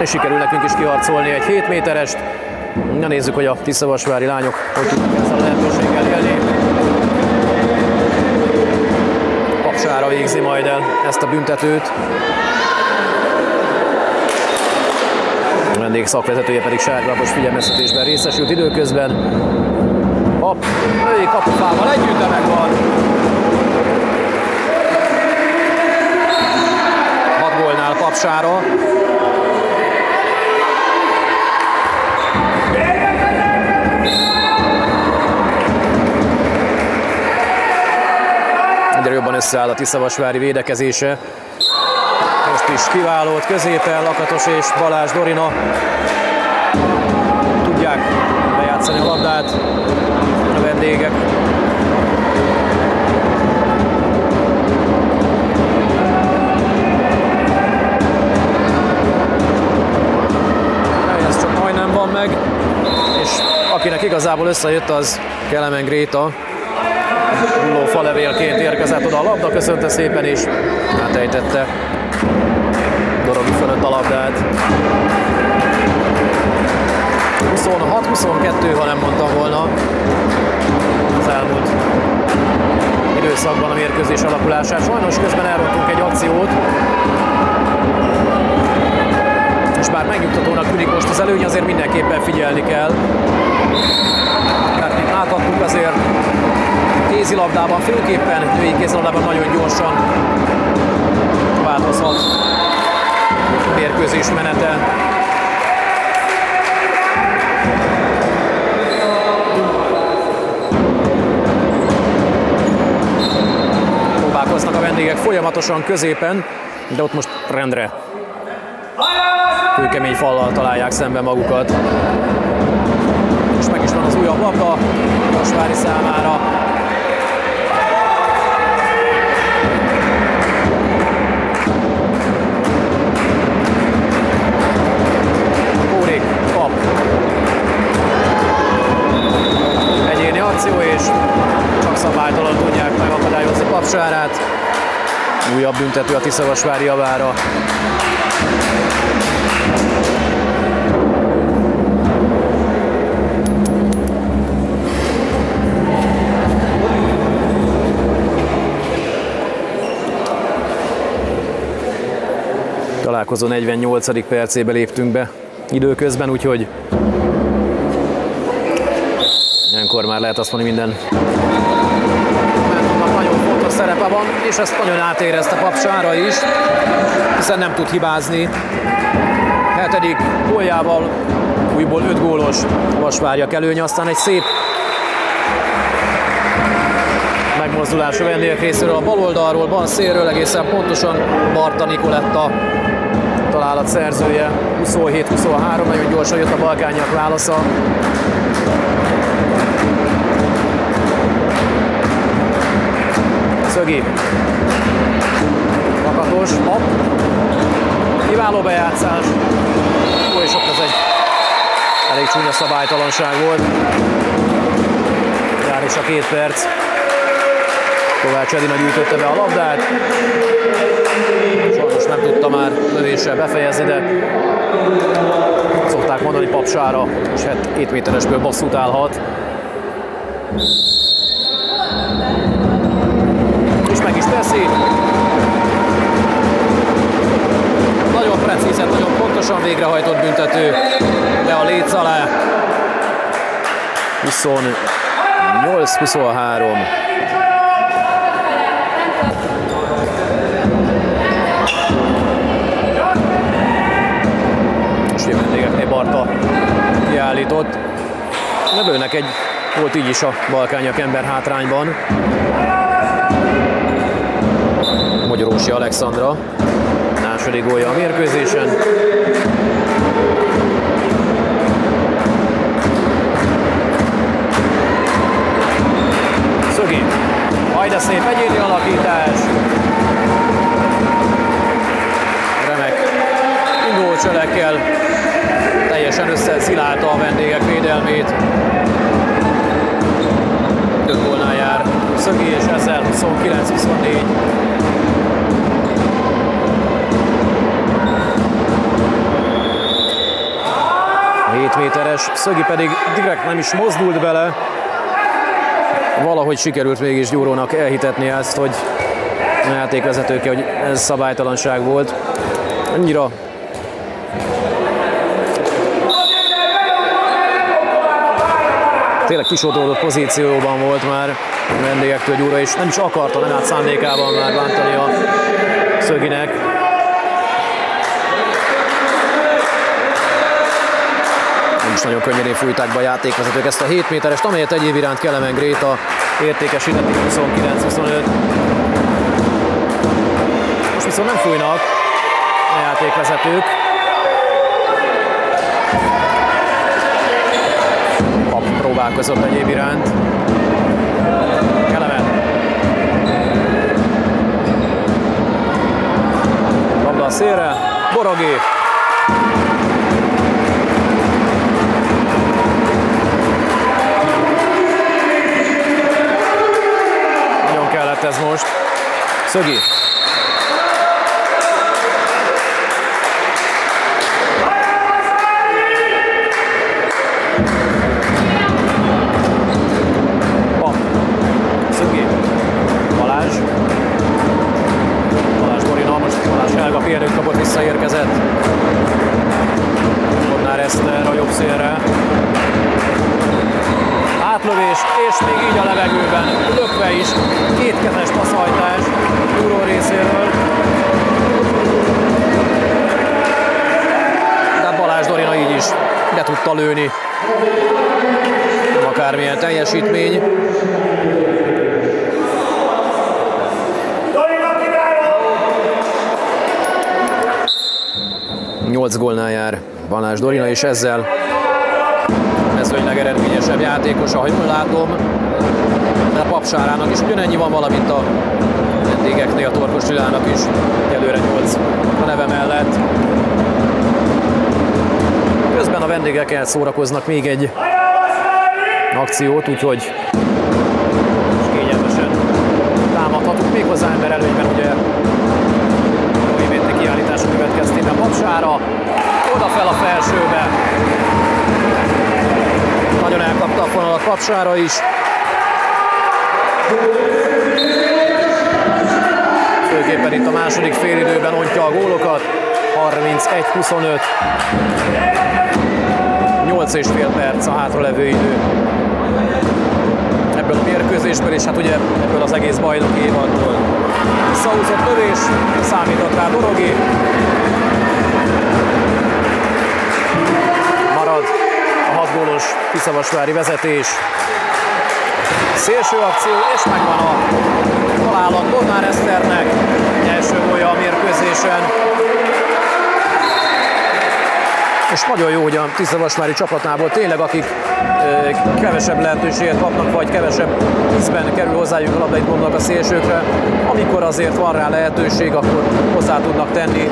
és sikerül nekünk is kiharcolni egy 7 méterest. Na nézzük, hogy a Tiszavasvári lányok hogy tudnak ezzel a lehetőséggel élni. Kapsára végzi majd el ezt a büntetőt. A vendég szakvezetője pedig sárgalapos figyelmeztetésben részesült időközben. Pap, női kapufával együtt, de megvan. Hat gólnál Papsára. egyre jobban összeáll a Tiszavasvári védekezése. Is kiválót. Középen, Lakatos és Balázs Dorina. Tudják bejátszani a labdát a vendégek. Ez csak majdnem van meg, és akinek igazából összejött, az Kelemen Gréta, hulló falevélként érkezett oda a labda, köszönte szépen is, átejtette labdát. 26-22, ha nem mondtam volna az elmúlt időszakban a mérkőzés alakulását. Sajnos közben elrontunk egy akciót, és bár megnyugtatónak tűnik most az előny, azért mindenképpen figyelni kell. Mert mint láthattuk azért kézilabdában, főképpen női kézilabdában nagyon gyorsan változhat mérkőzés menete. Próbálkoznak a vendégek folyamatosan középen, de ott most rendre kőkemény fallal találják szembe magukat. És meg is van az újabb labda Vasvári számára. Akció és csak szabálytalan tudják megakadályozni papsárát. Újabb büntető a Tiszavasvári javára. Találkozó 48. percébe léptünk be időközben, úgyhogy ilyenkor már lehet azt mondani minden nagyon fontos szerepe van, és ezt nagyon átérezte Papsára is, hiszen nem tud hibázni. Hetedik góljával újból 5 gólos Vasvárjak előny, aztán egy szép megmozdulás a vendégek részéről a bal oldalról, bal szélről egészen pontosan Barta Nikoletta talál találat szerzője. 27-23, nagyon gyorsan jött a balkányak válasza. Szögi. Makatos, hopp. Kiváló bejátszás. Ó, és ott ez egy elég csúnya szabálytalanság volt. Jár is a két perc. Kovács Edina gyűjtötte be a labdát. Sajnos nem tudta már lövéssel befejezni, de szokták mondani papsára, és hát 7 méteresből bosszút állhat. Pontosan végrehajtott büntető, de a léc alá. 28-23. Barta kiállított. Lövőnek egy volt így is a Balkányak ember hátrányban. Magyarósi Alexandra második gólja a mérkőzésen. Szögi. Majd szép egyéni alakítás. Remek indulócselekkel teljesen összeszilálta a vendégek védelmét. Több gólnál jár Szögi, és ezzel 29-24. 7 méteres, Szögi pedig direkt nem is mozdult bele. Valahogy sikerült mégis Gyúrónak elhitetni ezt, hogy a játékvezetőke, hogy ez szabálytalanság volt. Annyira tényleg kisodródott pozícióban volt már vendégektől Gyura, és nem is akarta, nem állt szándékában már bántani a szöginek. Nagyon könnyedén fújták be a játékvezetők ezt a 7 méterest, amelyet egyéb iránt Kelemen Gréta értékesített 29-25. Most viszont nem fújnak a játékvezetők, próbálkozott egyéb iránt. Kelemen. Labda a szélre. Borogi. Nagyon kellett ez most. Szögi. Lőni. Akármilyen teljesítmény. 8 gólnál jár Balázs Dorina, és ezzel mezőnyleg eredményesebb játékos, ahogy jól látom. De a Papsárának is ugyanennyi van, valamint a vendégeknél, a Torkos Lilának is előre 8 a neve vendégek elszórakoznak még egy akciót, úgyhogy kényelmesen támadhatunk még hozzá ember előnyben, ugye kiállítása következtében Papsára, fel a felsőbe. Nagyon elkapta a fonalat Papsára is. Főképpen itt a második félidőben ontja a gólokat. 31-25. 8 és fél perc a hátralevő idő ebből a mérkőzésből, és hát ugye ebből az egész bajnoki évadból. Visszahúzott lövés, számított rá Dorogi. Marad a 6 gólos Tiszavasvári vezetés. Szélső akció, és megvan a találat Bodnár Eszternek. Első gólja a mérkőzésen. És nagyon jó, hogy a Tiszavasvári csapatnából tényleg, akik kevesebb lehetőséget kapnak, vagy kevesebb ízben kerül hozzájuk a labda, itt a szélsőkre, amikor azért van rá lehetőség, akkor hozzá tudnak tenni.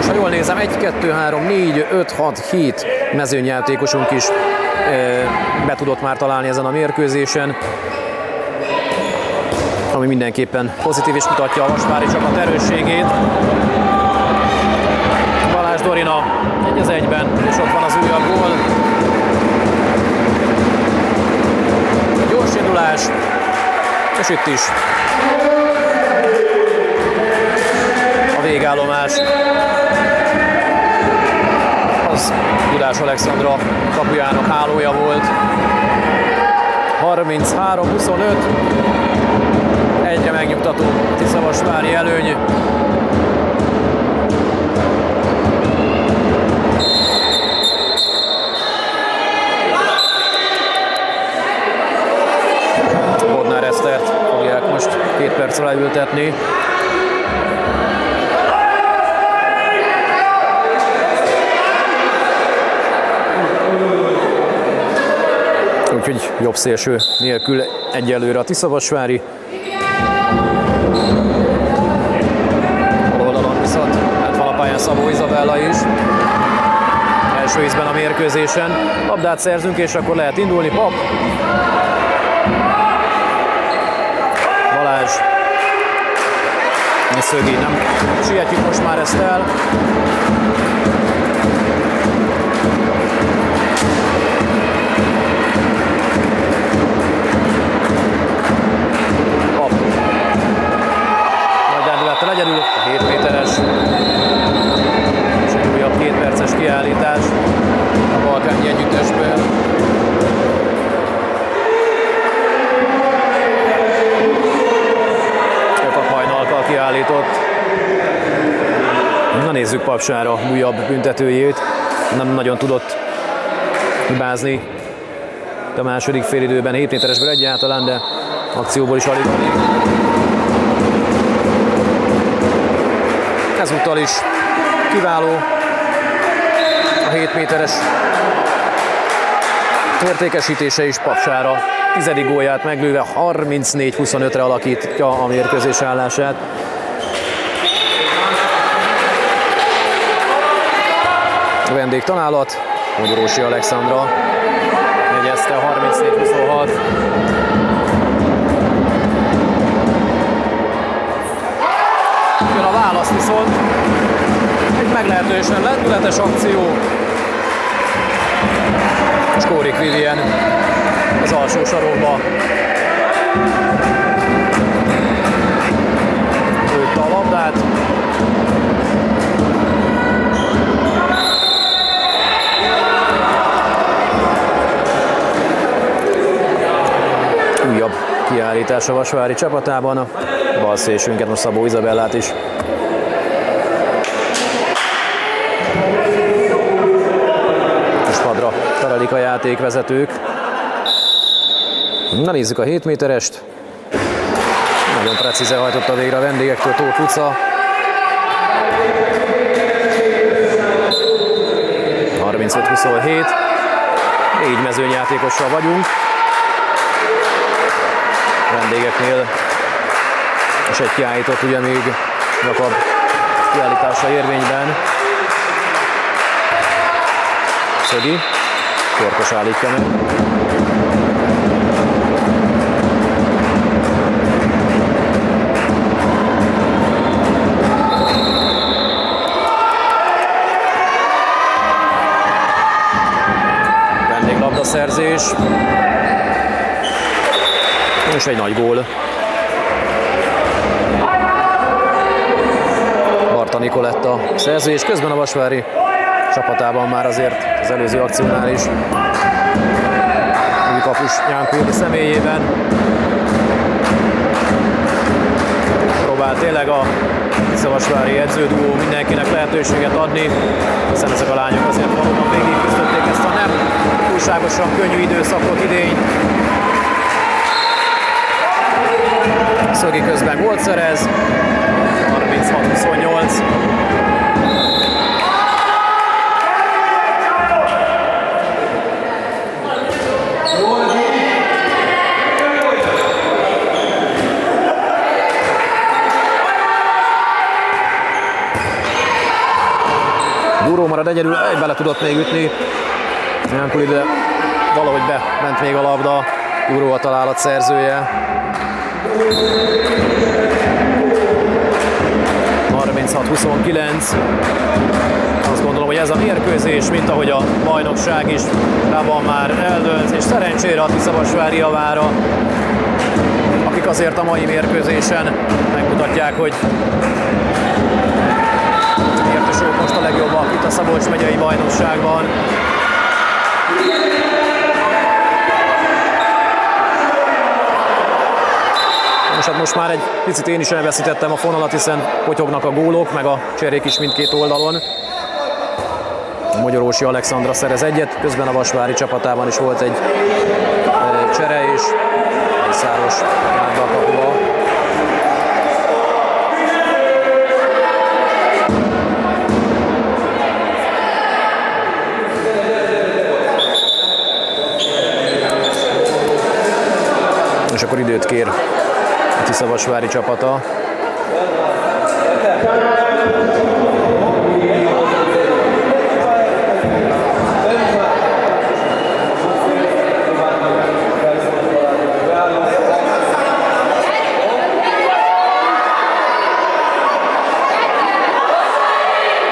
És ha jól nézem, 1, 2, 3, 4, 5, 6, 7 mezőnyjátékosunk is be tudott már találni ezen a mérkőzésen ami mindenképpen pozitív és mutatja a Vasvári csapat erősségét. Dorina egy az egyben, és ott van az újabb gól. Gyors indulás, és itt is a végállomás. Az Tudás Alexandra kapujának hálója volt. 33-25 egyre megnyugtató Tiszavasvári előny. Alá ültetni. úgyhogy jobb szélső nélkül egyelőre a Tiszavasvári. Szabó Izabella is. Első ízben a mérkőzésen. Labdát szerzünk, és akkor lehet indulni. Pap. Balázs. Szögi, nem sietjük most már ezt el. Nézzük Papsára újabb büntetőjét. Nem nagyon tudott hibázni a második félidőben 7 méteresből egyáltalán, de akcióból is alig. Ezúttal is kiváló 7 méteres értékesítése is Papsára. Tizedik gólját meglőve 34-25-re alakítja a mérkőzés állását. A vendég találat, Magyarósi Alexandra jegyezte 34-26. Jön a válasz viszont, egy meglehetősen lendületes akció, Skórik Vivien az alsó sarokba. Őt a labdát. Kiállítás a Vasvári csapatában. A bal szélsőnket most Szabó Izabellát is terelik a játékvezetők. Na nézzük a 7 méterest. Nagyon precízen hajtotta végre a vendégektől Tóth Luca. 35-27. Négy mezőnyjátékossal vagyunk. Vendégeknél és egy kiállított ugye még Jakab kiállítása érvényben. Szögi. Korkos állítja meg. szerzés. És egy nagy gól. Barta Nikoletta szerzés, közben a Vasvári csapatában már azért az előző akciónál is. Új kapus Jánko Júli személyében. Próbál tényleg a Tiszavasvári edződuó mindenkinek lehetőséget adni, hiszen ezek a lányok azért valóban végig küzdötték ezt a nem túlságosan könnyű időszakot idény. Szögi közben gólt szerez, 36-28. Guró marad egyedül, egy bele tudott még ütni. Ilyenkor ide valahogy bement még a labda, Guró a találat szerzője. 36-29. Azt gondolom, hogy ez a mérkőzés, mint ahogy a bajnokság is rában már eldőlt, és szerencsére a Tiszavasvári javára, akik azért a mai mérkőzésen megmutatják, hogy miért is ők most a legjobbak itt a Szabolcs megyei bajnokságban. És hát most már egy picit én is elveszítettem a fonalat, hiszen potyognak a gólok, meg a cserék is mindkét oldalon. Magyarósi Alexandra szerez egyet, közben a Vasvári csapatában is volt egy csere, és Mészáros átba a kapuba. És akkor időt kér a Tiszavasvári csapata.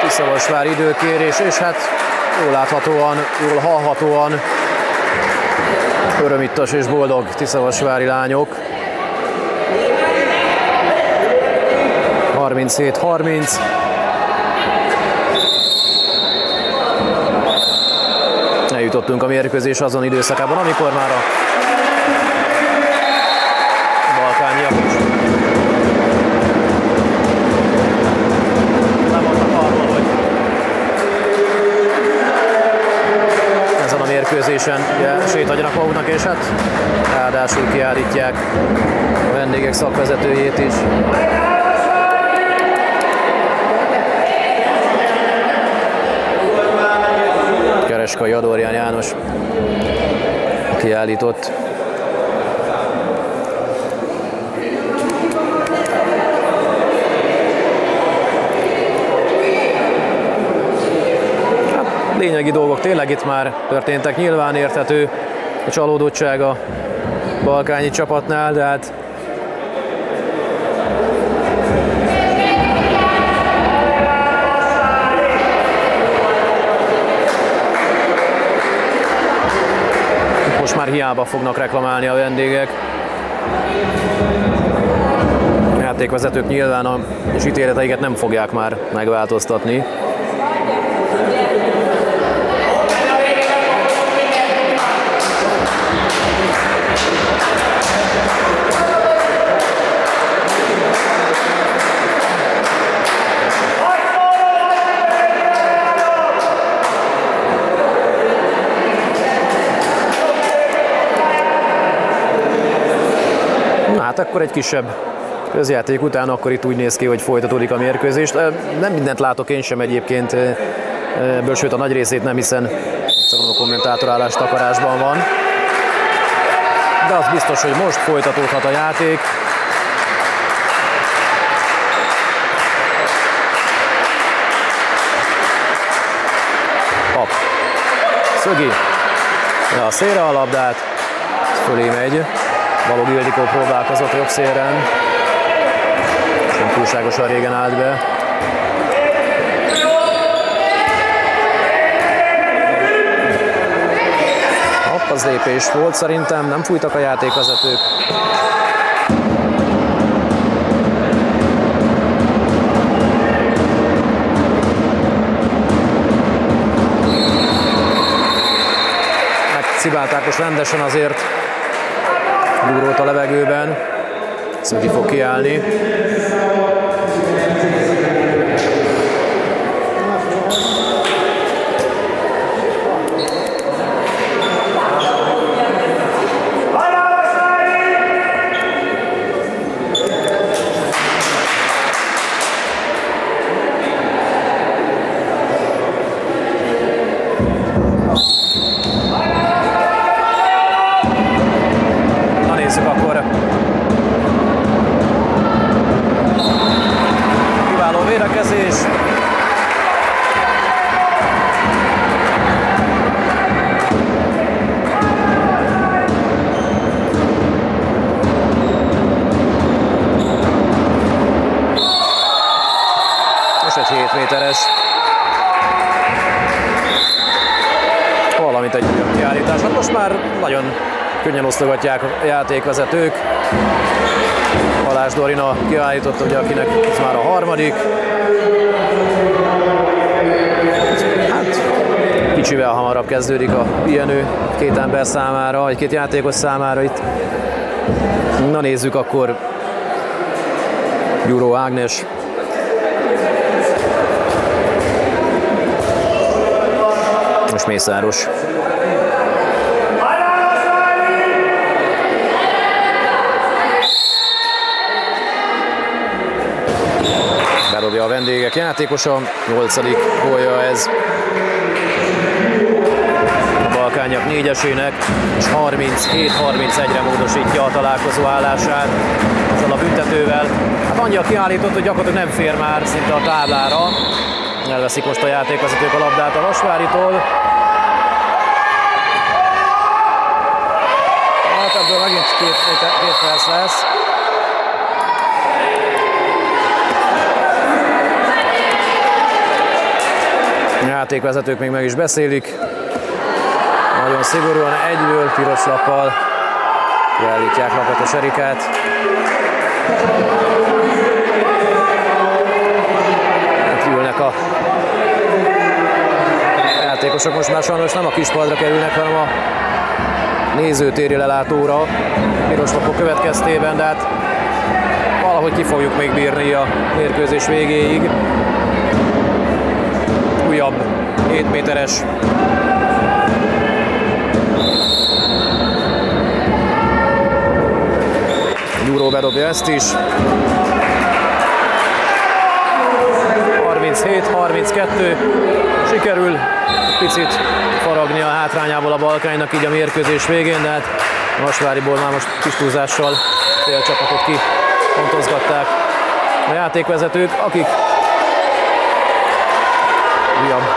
Tiszavasvár időkérés, és hát jól láthatóan, jól hallhatóan örömittas és boldog Tiszavasvári lányok. 37-30. Eljutottunk a mérkőzés azon időszakában, amikor már a balkániak is arról, hogy ezen a mérkőzésen ugye, sétadjanak maguknak, és hát ráadásul kiállítják a vendégek szakvezetőjét is. Kereskai Adorján János kiállított. Hát, lényegi dolgok tényleg itt már történtek, nyilván érthető a csalódottság a balkányi csapatnál, de hát már hiába fognak reklamálni a vendégek. A játékvezetők nyilván a ítéleteiket nem fogják már megváltoztatni. Akkor egy kisebb közjáték után akkor itt úgy néz ki, hogy folytatódik a mérkőzést. Nem mindent látok én sem egyébként, ebből sőt a nagy részét nem, hiszen a kommentátorálás takarásban van. De az biztos, hogy most folytatódhat a játék. Pap. Szögi. Ja, a szélre a labdát. Fölé megy. Balog Ildikó próbálkozott jobb szélen. Nem túlságosan régen állt be. Hopp, az lépés volt szerintem, nem fújtak a játékvezetők. Megcibálták most rendesen azért Gúrót a levegőben. Szögi fog kiállni. védekezést. És egy 7 méteres. Valamint egy újabb kiállítás. Hát most már nagyon könnyen osztogatják a játékvezetők. Balázs Dorina kiállította, ugye, akinek ez már a harmadik. Hát, kicsivel hamarabb kezdődik a pihenő két ember számára, egy két játékos számára itt. Na nézzük akkor Gyuró Ágnes és Mészáros. A vendégek játékosa, 8. gólja ez a Balkányak négyesének, és 37-31-re módosítja a találkozó állását ezzel a büntetővel. Hát annyira kiállított, hogy gyakorlatilag nem fér már szinte a táblára. Elveszik most a játékvezetők a labdát a Vasváritól. Hát ebből megint két, két perc lesz. Játékvezetők még meg is beszélik. Nagyon szigorúan egyből piros lappal kiállítják Lakatos Erikát. Hát ülnek a játékosok most már sajnos nem a kispadra kerülnek, hanem a nézőtéri lelátóra piros lapok következtében, de hát valahogy ki fogjuk még bírni a mérkőzés végéig. Újabb 7 méteres Gyuró bedobja ezt is. 37-32. Sikerül picit faragni a hátrányából a Balkánynak így a mérkőzés végén, de hát Vasváriból már most kis túlzással fél csapatot kipontozgatták a játékvezetők, akik újabb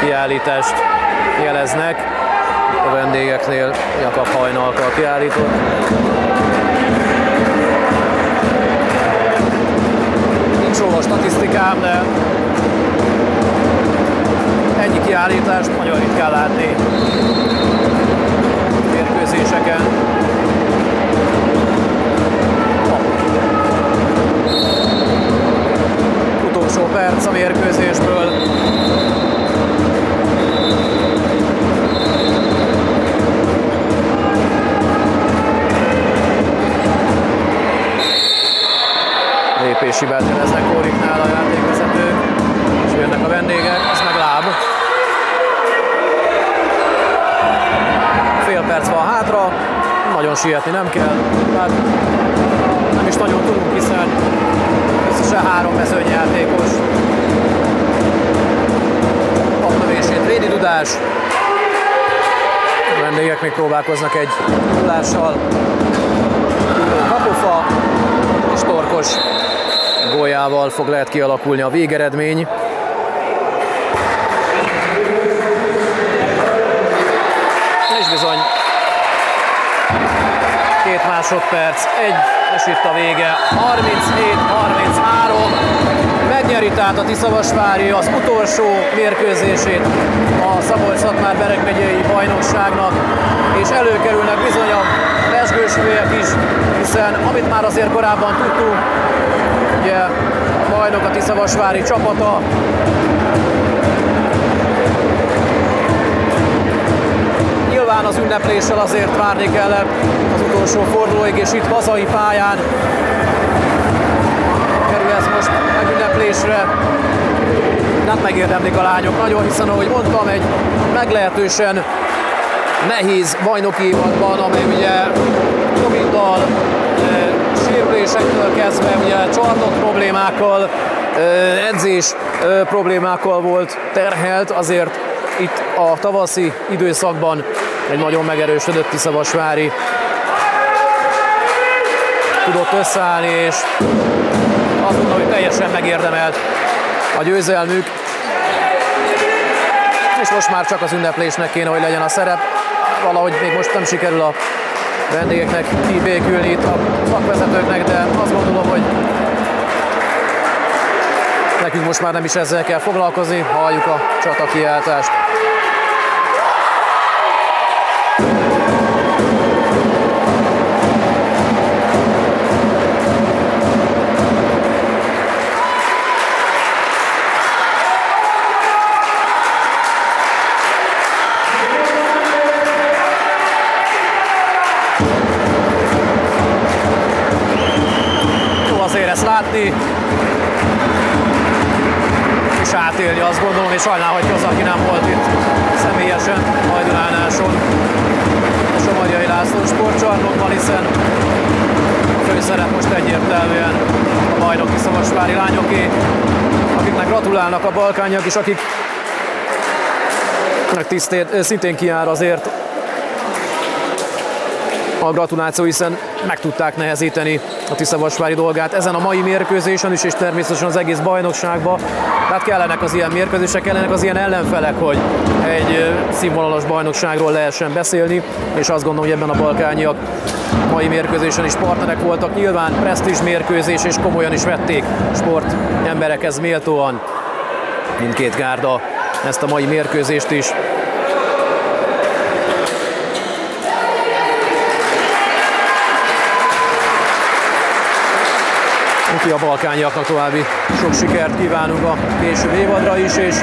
kiállítást jeleznek. A vendégeknél Jakab Hajnalkal kiállított. Nincs róla statisztikám, de ennyi kiállítást nagyon ritkán látni mérkőzéseken. Utolsó perc a mérkőzésből. Lépéshibát jeleznek Kóriknál a játékvezetők, és jönnek a vendégek, az meg láb. Fél perc van hátra, nagyon sietni nem kell, tehát nem is nagyon tudunk, hiszen összesen három mezőnyjátékos. Paplövését Rédi Dudás, a vendégek még próbálkoznak egy tudással. Kapufa és Torkos góljával fog lehet kialakulni a végeredmény. 7 másodperc, egy és itt a vége, 37-33, megnyeri tehát a Tiszavasvári az utolsó mérkőzését a Szabolcs-Szatmár Bereg megyei bajnokságnak, és előkerülnek bizony a lesgősülőek is, hiszen amit már azért korábban tudtunk, ugye a bajnok a Tiszavasvári csapata, Nyilván az ünnepléssel azért várni kellett az utolsó fordulóig, és itt hazai pályán kerül ez most megünneplésre. Hát megérdemlik a lányok nagyon, hiszen ahogy mondtam, egy meglehetősen nehéz bajnoki évadban, amely ugye Covid-dal, sérülésektől kezdve, ugye csarnok problémákkal, edzés problémákkal volt terhelt, azért itt a tavaszi időszakban egy nagyon megerősödött Tiszavasvári tudott összeállni, és azt mondom, hogy teljesen megérdemelt a győzelmük. És most már csak az ünneplésnek kéne, hogy legyen a szerep. Valahogy még most nem sikerül a vendégeknek kibékülni itt a szakvezetőknek, de azt gondolom, hogy nekünk most már nem is ezzel kell foglalkozni, halljuk a csata. Látni, és átélni azt gondolom, és sajnál, hogy az, aki nem volt itt személyesen Hajdulánáson a Somorjai László sportcsarnokban, hiszen a főszerep most egyértelműen a bajnoki szavasvári lányoké, akiknek gratulálnak a balkányak, és akik tisztét, szintén kiár azért a gratuláció, hiszen meg tudták nehezíteni a Tiszavasvári dolgát ezen a mai mérkőzésen is, és természetesen az egész bajnokságban. Tehát kellenek az ilyen mérkőzések, kellenek az ilyen ellenfelek, hogy egy színvonalas bajnokságról lehessen beszélni, és azt gondolom, hogy ebben a balkányiak mai mérkőzésen is partnerek voltak. Nyilván presztízs mérkőzés, és komolyan is vették sport emberekhez méltóan mindkét gárda ezt a mai mérkőzést is. A balkányiaknak további sok sikert kívánunk a később évadra is, és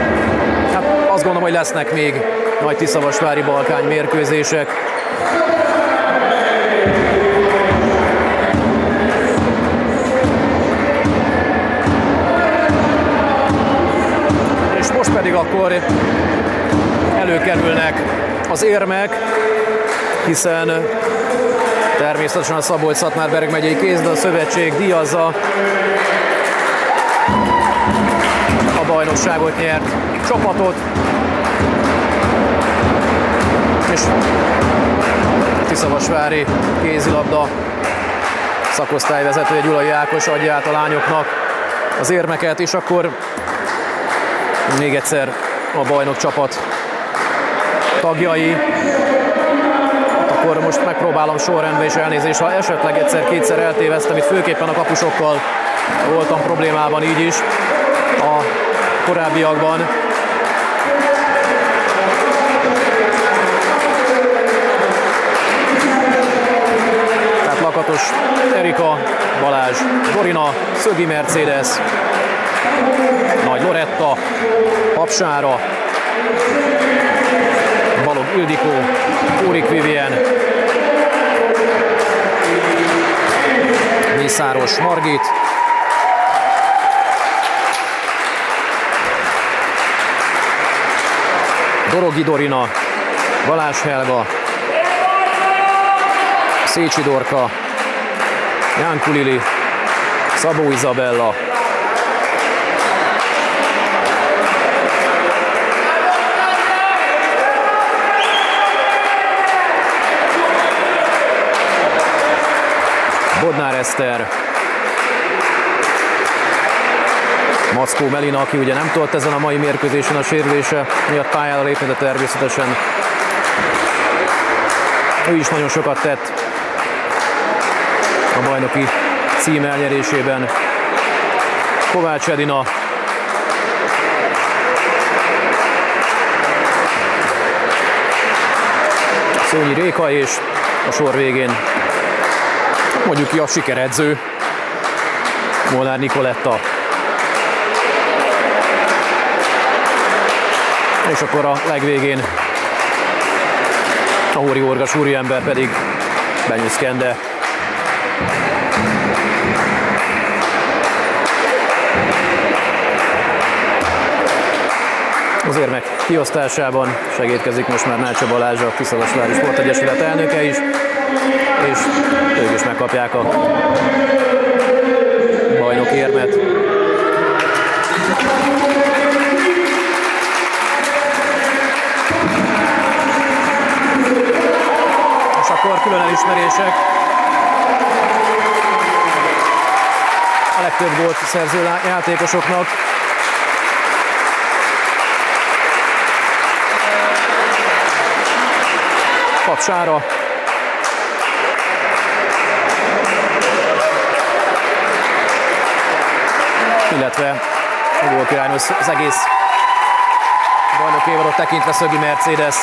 hát azt gondolom, hogy lesznek még nagy Tiszavasvári balkány mérkőzések. És most pedig akkor előkerülnek az érmek, hiszen Természetesen a Szabolcs-Szatmár-Bereg megyei kézde a szövetség díjazza a bajnokságot nyert csapatot. És Tiszavasvári kézilabda szakosztályvezetője Gyulai Ákos adja át a lányoknak az érmeket, és akkor még egyszer a bajnok csapat tagjai akkor most megpróbálom sorrendbe és elnézést, ha esetleg egyszer-kétszer eltéveztem, itt főképpen a kapusokkal voltam problémában így is a korábbiakban. Tehát Lakatos Erika, Balázs, Dorina, Szögi Mercedes, Nagy Loretta, Papsára, Balog Ildikó, Úrik Vivien, Mészáros Margit, Dorogi Dorina, Balázs Helga, Szécsi Dorka, Jánku Lili, Szabó Izabella, Bodnár Eszter, Maszkó Melina, aki ugye nem tudott ezen a mai mérkőzésen a sérülése miatt pályára lépni, de természetesen ő is nagyon sokat tett a bajnoki cím elnyerésében. Kovács Edina, Szőnyi Réka és a sor végén mondjuk ki a sikeredző, Molnár Nikoletta. És akkor a legvégén a Hóri Orgas úriember pedig benyűszkende. Az érmek kiosztásában segítkezik most már Nácsa Balázs, a Kiszavasvári Sportegyesület elnöke is és ők is megkapják a bajnok érmet. És akkor külön elismerések. A legtöbb gólt szerző játékosoknak. Papsára, illetve Volt király az egész bajnok évadot tekintve Szögi Mercedes.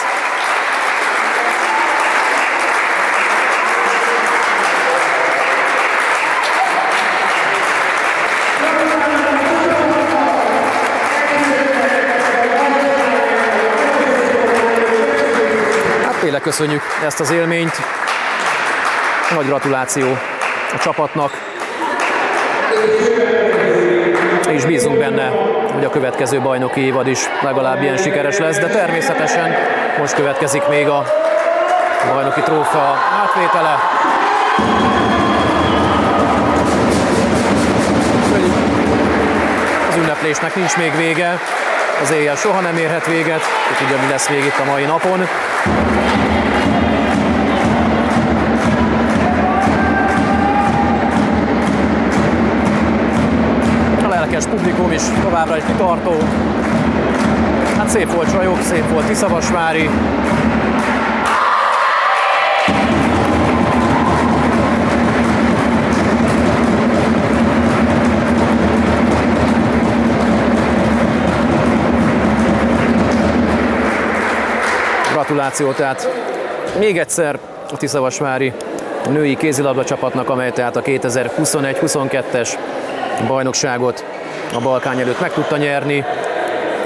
Hát köszönjük ezt az élményt. Nagy gratuláció a csapatnak. És bízunk benne, hogy a következő bajnoki évad is legalább ilyen sikeres lesz, de természetesen most következik még a bajnoki trófea átvétele. Az ünneplésnek nincs még vége, az éjjel soha nem érhet véget, ki tudja, mi lesz még itt a mai napon. Lelkes publikum is továbbra is kitartó. Hát szép volt Csajok, szép volt Tiszavasvári. Gratuláció, tehát még egyszer a Tiszavasvári női kézilabda csapatnak, amely tehát a 2021-22-es bajnokságot a Balkány előtt meg tudta nyerni,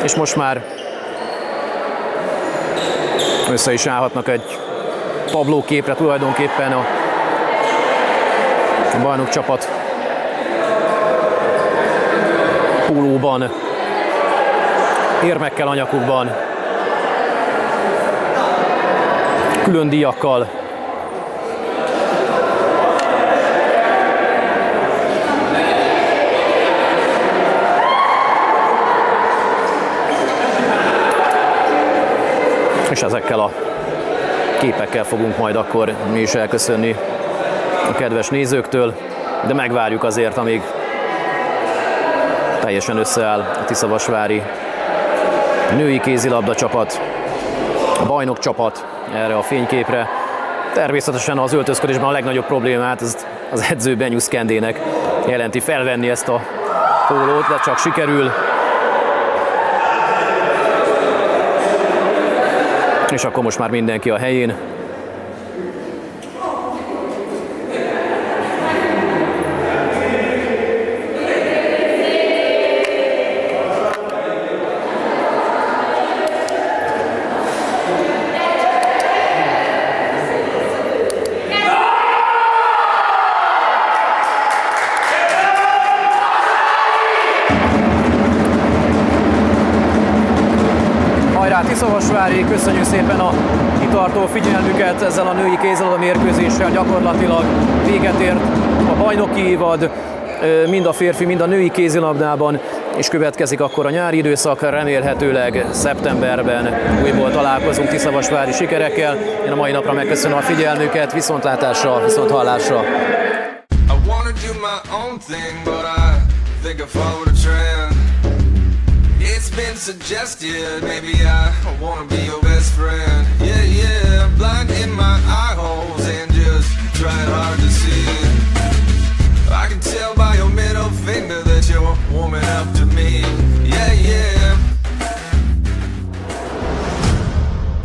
és most már össze is állhatnak egy Pablo képre tulajdonképpen a bajnok csapat pólóban, érmekkel anyakukban, külön díjakkal, és ezekkel a képekkel fogunk majd akkor mi is elköszönni a kedves nézőktől, de megvárjuk azért, amíg teljesen összeáll a Tiszavasvári női kézilabda csapat, a bajnok csapat erre a fényképre. Természetesen az öltözködésben a legnagyobb problémát az, az edző Benyusz Kendének jelenti felvenni ezt a pólót, de csak sikerül. És akkor most már mindenki a helyén. Köszönjük szépen a kitartó figyelmüket ezzel a női kézilabda mérkőzéssel gyakorlatilag véget ért a bajnoki évad, mind a férfi, mind a női kézilabdában, és következik akkor a nyári időszak, remélhetőleg szeptemberben újból találkozunk Tiszavasvári sikerekkel. Én a mai napra megköszönöm a figyelmüket, viszontlátásra, viszont hallásra. It's been suggested, maybe I wanna be your best friend. Yeah, yeah, blind in my eye